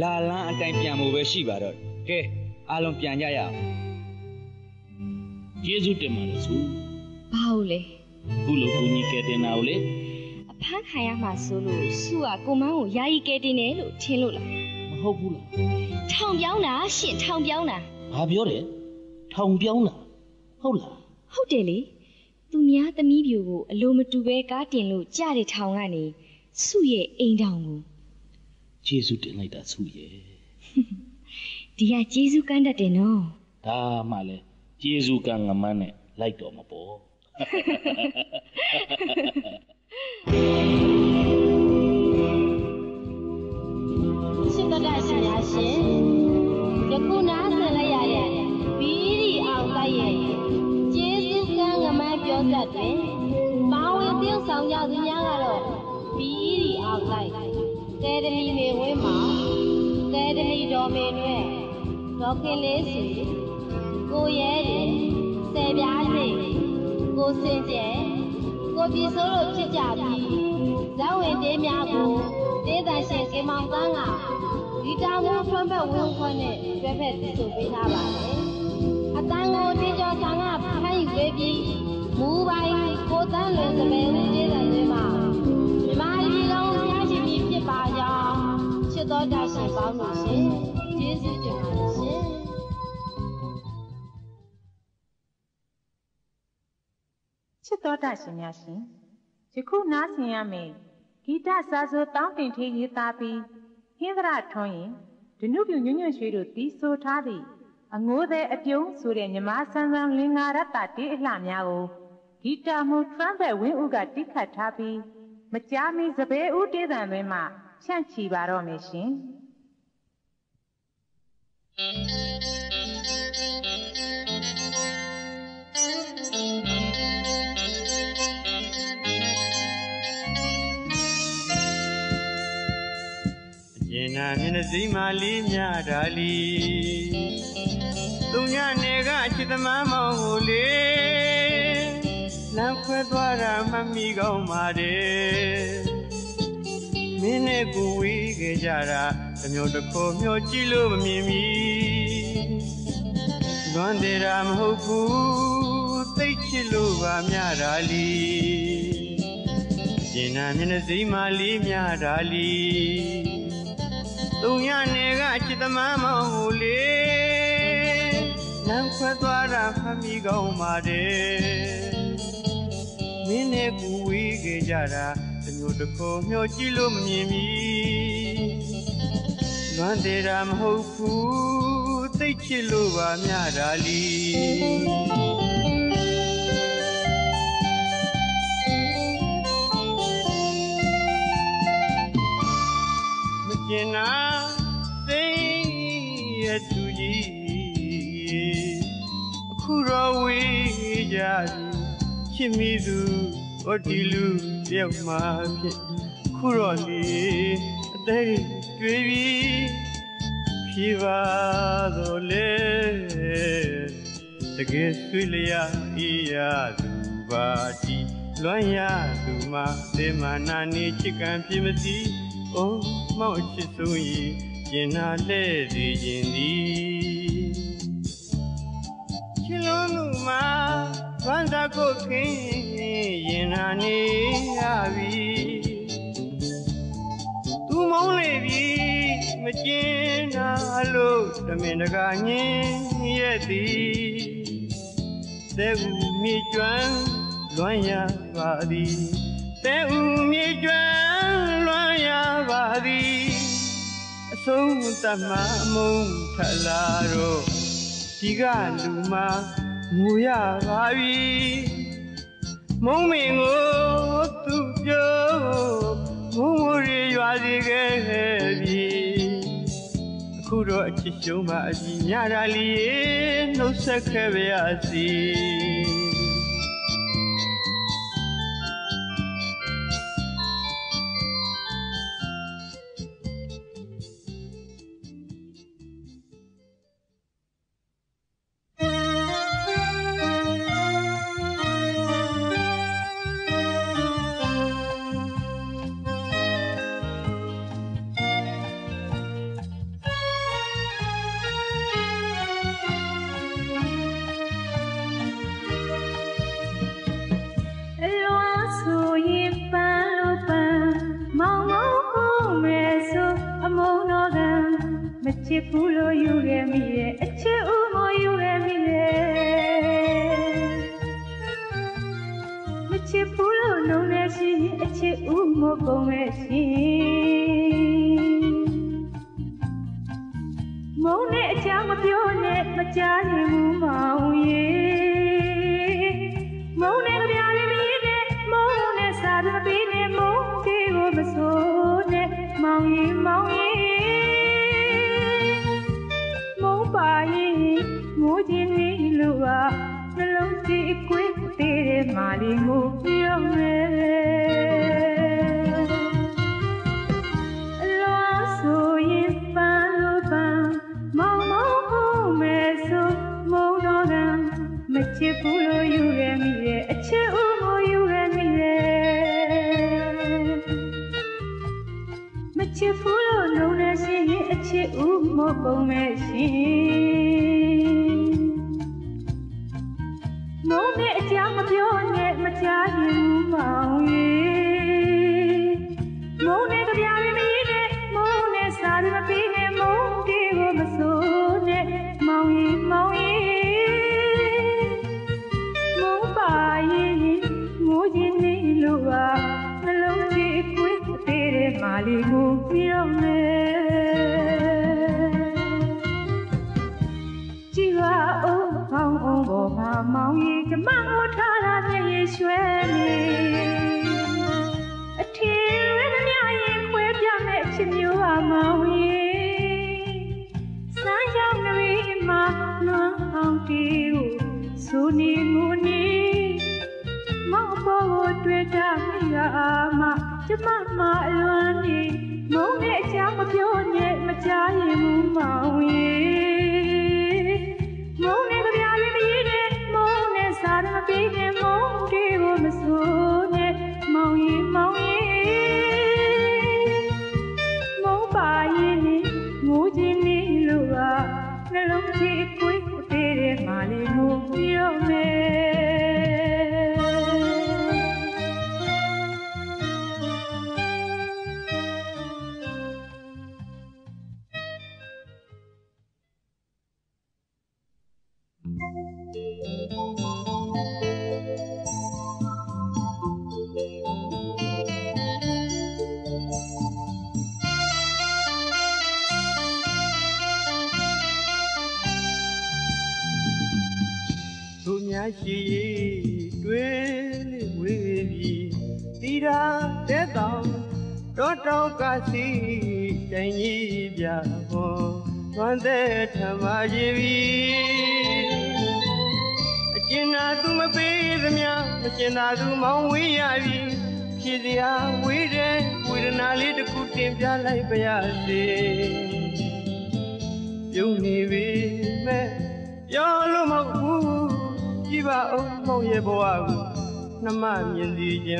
D: လာလန်းအတိုင်းပြန်ဖို့ပဲရှိပါတော့တယ်။ကဲအားလုံးပြန်ကြရအောင်
I: ကျေးဇူးတင်ပါတယ်ဆူ
B: ဘာလို့လဲ
I: ခုလိုကူညီကဲတင်တာကိုလေ
B: အဖမ်းခံရမှာဆိုလို့စုကကိုမန်းကိုယာယီကဲတင်တယ်လို့ထင်လို့လား
I: မဟုတ်ဘူးလား
B: ထောင်ပြောင်းတာရှင့်ထောင်ပြောင်းတာ
I: ဘာပြောတယ်ထောင်ပြောင်းတာဟုတ်လား
B: ဟုတ်တယ်လေသူများသမီးပြူကိုအလိုမတူပဲကားတင်လို့ကြားတဲ့ထောင်ကနေစုရဲ့အိမ်တောင်ကို
I: ကျေးဇူးတင်လိုက်တာဆူရဲ့
B: ဒီကကျေးဇူးကမ်းတတ်တယ်နော်
I: ဒါမှလည်းကျေးဇူးကံငမန်းနဲ့လိုက်တော်မှာပေါ့
K: ရှိတတ်တဲ့ရှင်များရှင်ယခုနားဆင်လိုက်ရတဲ့ဘီရီအောင်တိုက်ရဲ့ကျေးဇူးကမ်းငမန်းပြောတတ်တယ်ပါဝင်ပြုဆောင်ကြသူများကတော့ဘီရီအောင်တိုက်ကဲဒမီမေဝင်းမှာကဲဒမီတော်မေနဲ့ဒေါက်ခင်လေးစီကိုရဲတယ်ဆယ်ပြားစိ ကိုစင်ကျဲကိုပြည်စိုးတို့ဖြစ်ကြပြီးဇောင်းဝင်တေးများကိုတေးတန်ရှင်ကင်မောင်တန်းကဒီတာမွန်ဖွင့်ဘက်ဝင်းခွန်းနဲ့တွဲဖက်တည်ဆိုပေးထားပါတယ်အတန်းကိုတင်းကျော်ဆောင်ကဖမ်းယူကျွေးပြီးမူပိုင်ကိုတန်းလွင်စပယ်ဦးကျေးဇံတွေမှာမြမကြီးလုံးဖျားရှင်ပြီးဖြစ်ပါကြောင်းချစ်တော်တတ်ရှင်ပေါင်းလို့ရှင်ကျေးဇူးတင်ပါတယ်
L: ချစ်တော်တရှင်များရှင်ယခုနားဆင်ရမယ်ဂီတစာဆိုတောင်းတင်ထေးရေးသားပြီးဟင်းသရထွန်းရင်ဒနုပြညွညွရွှေတို့တီးဆိုထားသည့်အငိုးသည်အပြုံးဆိုတဲ့မြမဆန်းဆန်းလင်္ကာရတ္တတေးအလှများကိုဂီတာမှုထရမ်ပက်ဝင်းဦးကတိခတ်ထားပြီးမကြားမီစပယ်ဦးတေးသံတွင်မှဖြန့်ချီပါတော့မယ်ရှင်
M: အကျဉ်းနာမျက်နှာစိမာလေးမြတာလီသူညနေကချစ်သမားမောင်ကိုလေလမ်းခွဲသွားတာမမိကောင်းပါတယ်မင်းနဲ့ကိုဝေးခဲ့ကြတာတစ်မျိုးတစ်ခုမျိုးကြည့်လို့မမြင်မီလွမ်းသေးတာမဟုတ်ဘူးသိချစ်လို့ပါမြတာလီကျင်နာမျက်နှာစိမာလေးမြတာလီ သူညနေကချစ်သမားမောင်ကိုလေလမ်းခွဲသွားတာဖမ်းမိကောင်းပါတယ်မင်းနဲ့ကူဝေးခဲ့ကြတာတစ်မျိုးတစ်ခုမျိုးကြည့်လို့မမြင်မီလွမ်းသေးတာမဟုတ်ဘူးသိချစ်လို့ပါမြတာလီ မကျင်နာသိရဲ့သူကြီးအခုတော့ဝေးကြပြီချစ်မိသူဟောဒီလူတယောက်မှဖြစ်ခုတော့လေအသေးတွေ့ပြီဖြေပါတော့လေတကယ်ဆွေးလျာအေးရသူပါတီလွမ်းရသူမှသေမနာနေချစ်ကံဖြစ်မစီ အိုးမောက်ချစ်ဆုံးဤကျင်နာလဲ့စီခြင်းသည်ချစ်လုံးသူမှာဝမ်းသာကိုခင်းရင်နာနေရပြီသူမောင်းလေပြီမကျင်နာလို့တမင်တကာညင်းရဲ့သည်တဲ့ဦးမြေကျွမ်းလွမ်းရပါသည်တဲ့ဦးမြေကျွမ်းလွမ်းရ ပါသည်အဆုံးတမမုံထလာတော့ဒီကလူမငူရပါပြီမုံမင်ကိုသူပြောမုံမရီရွာစီခဲ့ပြီအခုတော့အချစ်ရှုံးပါအကြီးညတာလီရေနှုတ်ဆက်ခဲ့ပါရစီ
L: နဲ့မကြား ပုံမဲ့ရှင်နှုံးနဲ့အကြောင်းမပြောနဲ့မကြားရင်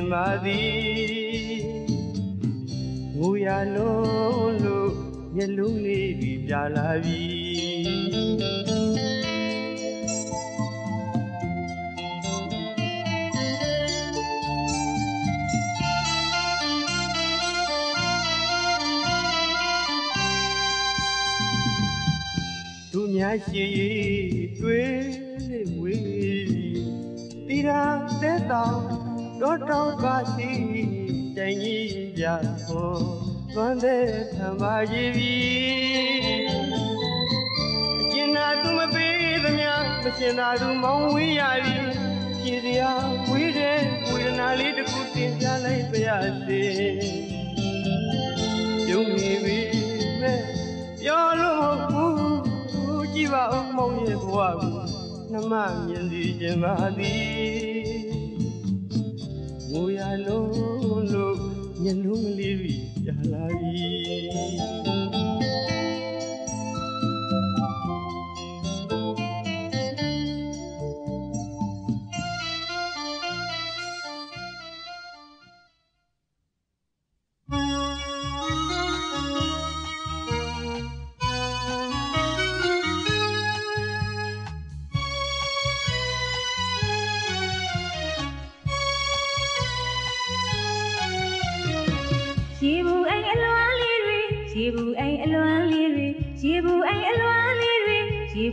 L: Marie. ရာလေးတစ်ခုတင်ပြလိုက်ပါရစေယုံ
M: နေပြီမဲ့ပြောလို့မဟုတ်ဘူးကြည့်ပါဦးမုံရဲ့ဘဝကိုနှမမြင်စီခြင်းပါသည်ငိုရလုံးလို့မျက်နှာကလေးပြလာပြီ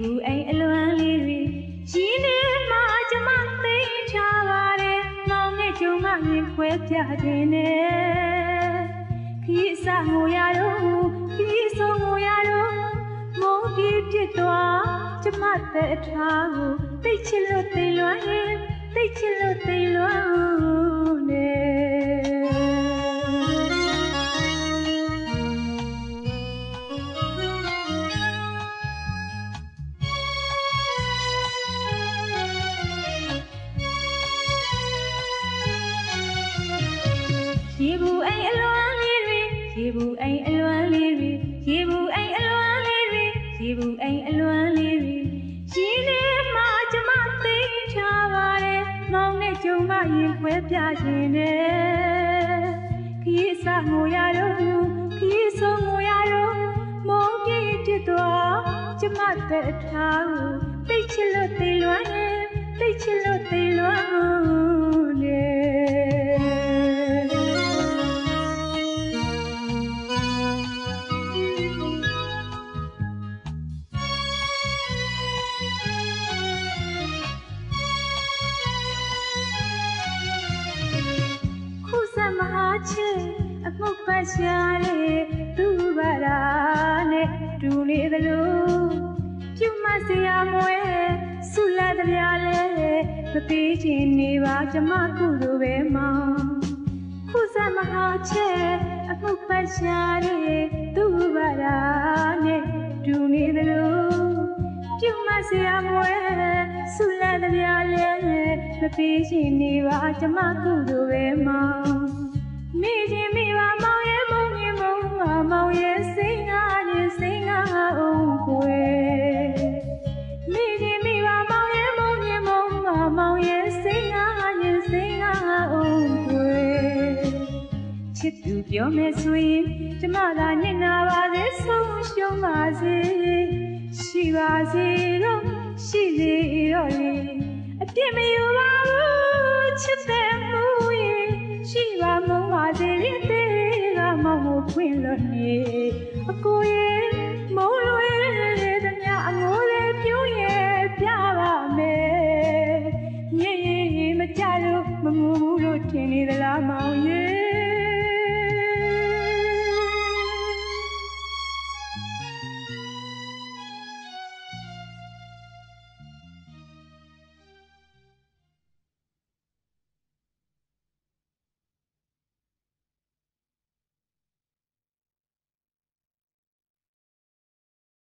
L: ဘူးအိမ်အလွမ်းလေးတွေရင်းနေမှာကျမသိချာပါတယ်မောင်နဲ့ချုံကငင်ခွဲပြခြင်းနဲ့ခီးစငိုရတော့ခီးဆုံးငိုရတော့မုန်းပြီးပြစ်သွားကျမတဲ့အထားကိုသိချင်လို့သိလွမ်းသိချင်လို့သိလွမ်း ဝဲပြရင်နဲ့ခီးစားငိုရတော့ခီးဆုံးငိုရတော့မုန်းကြီးဖြစ်သွားကျမတဲ့ထားသိချစ်လို့သိလွမ်းနေသိချစ်လို့ နေ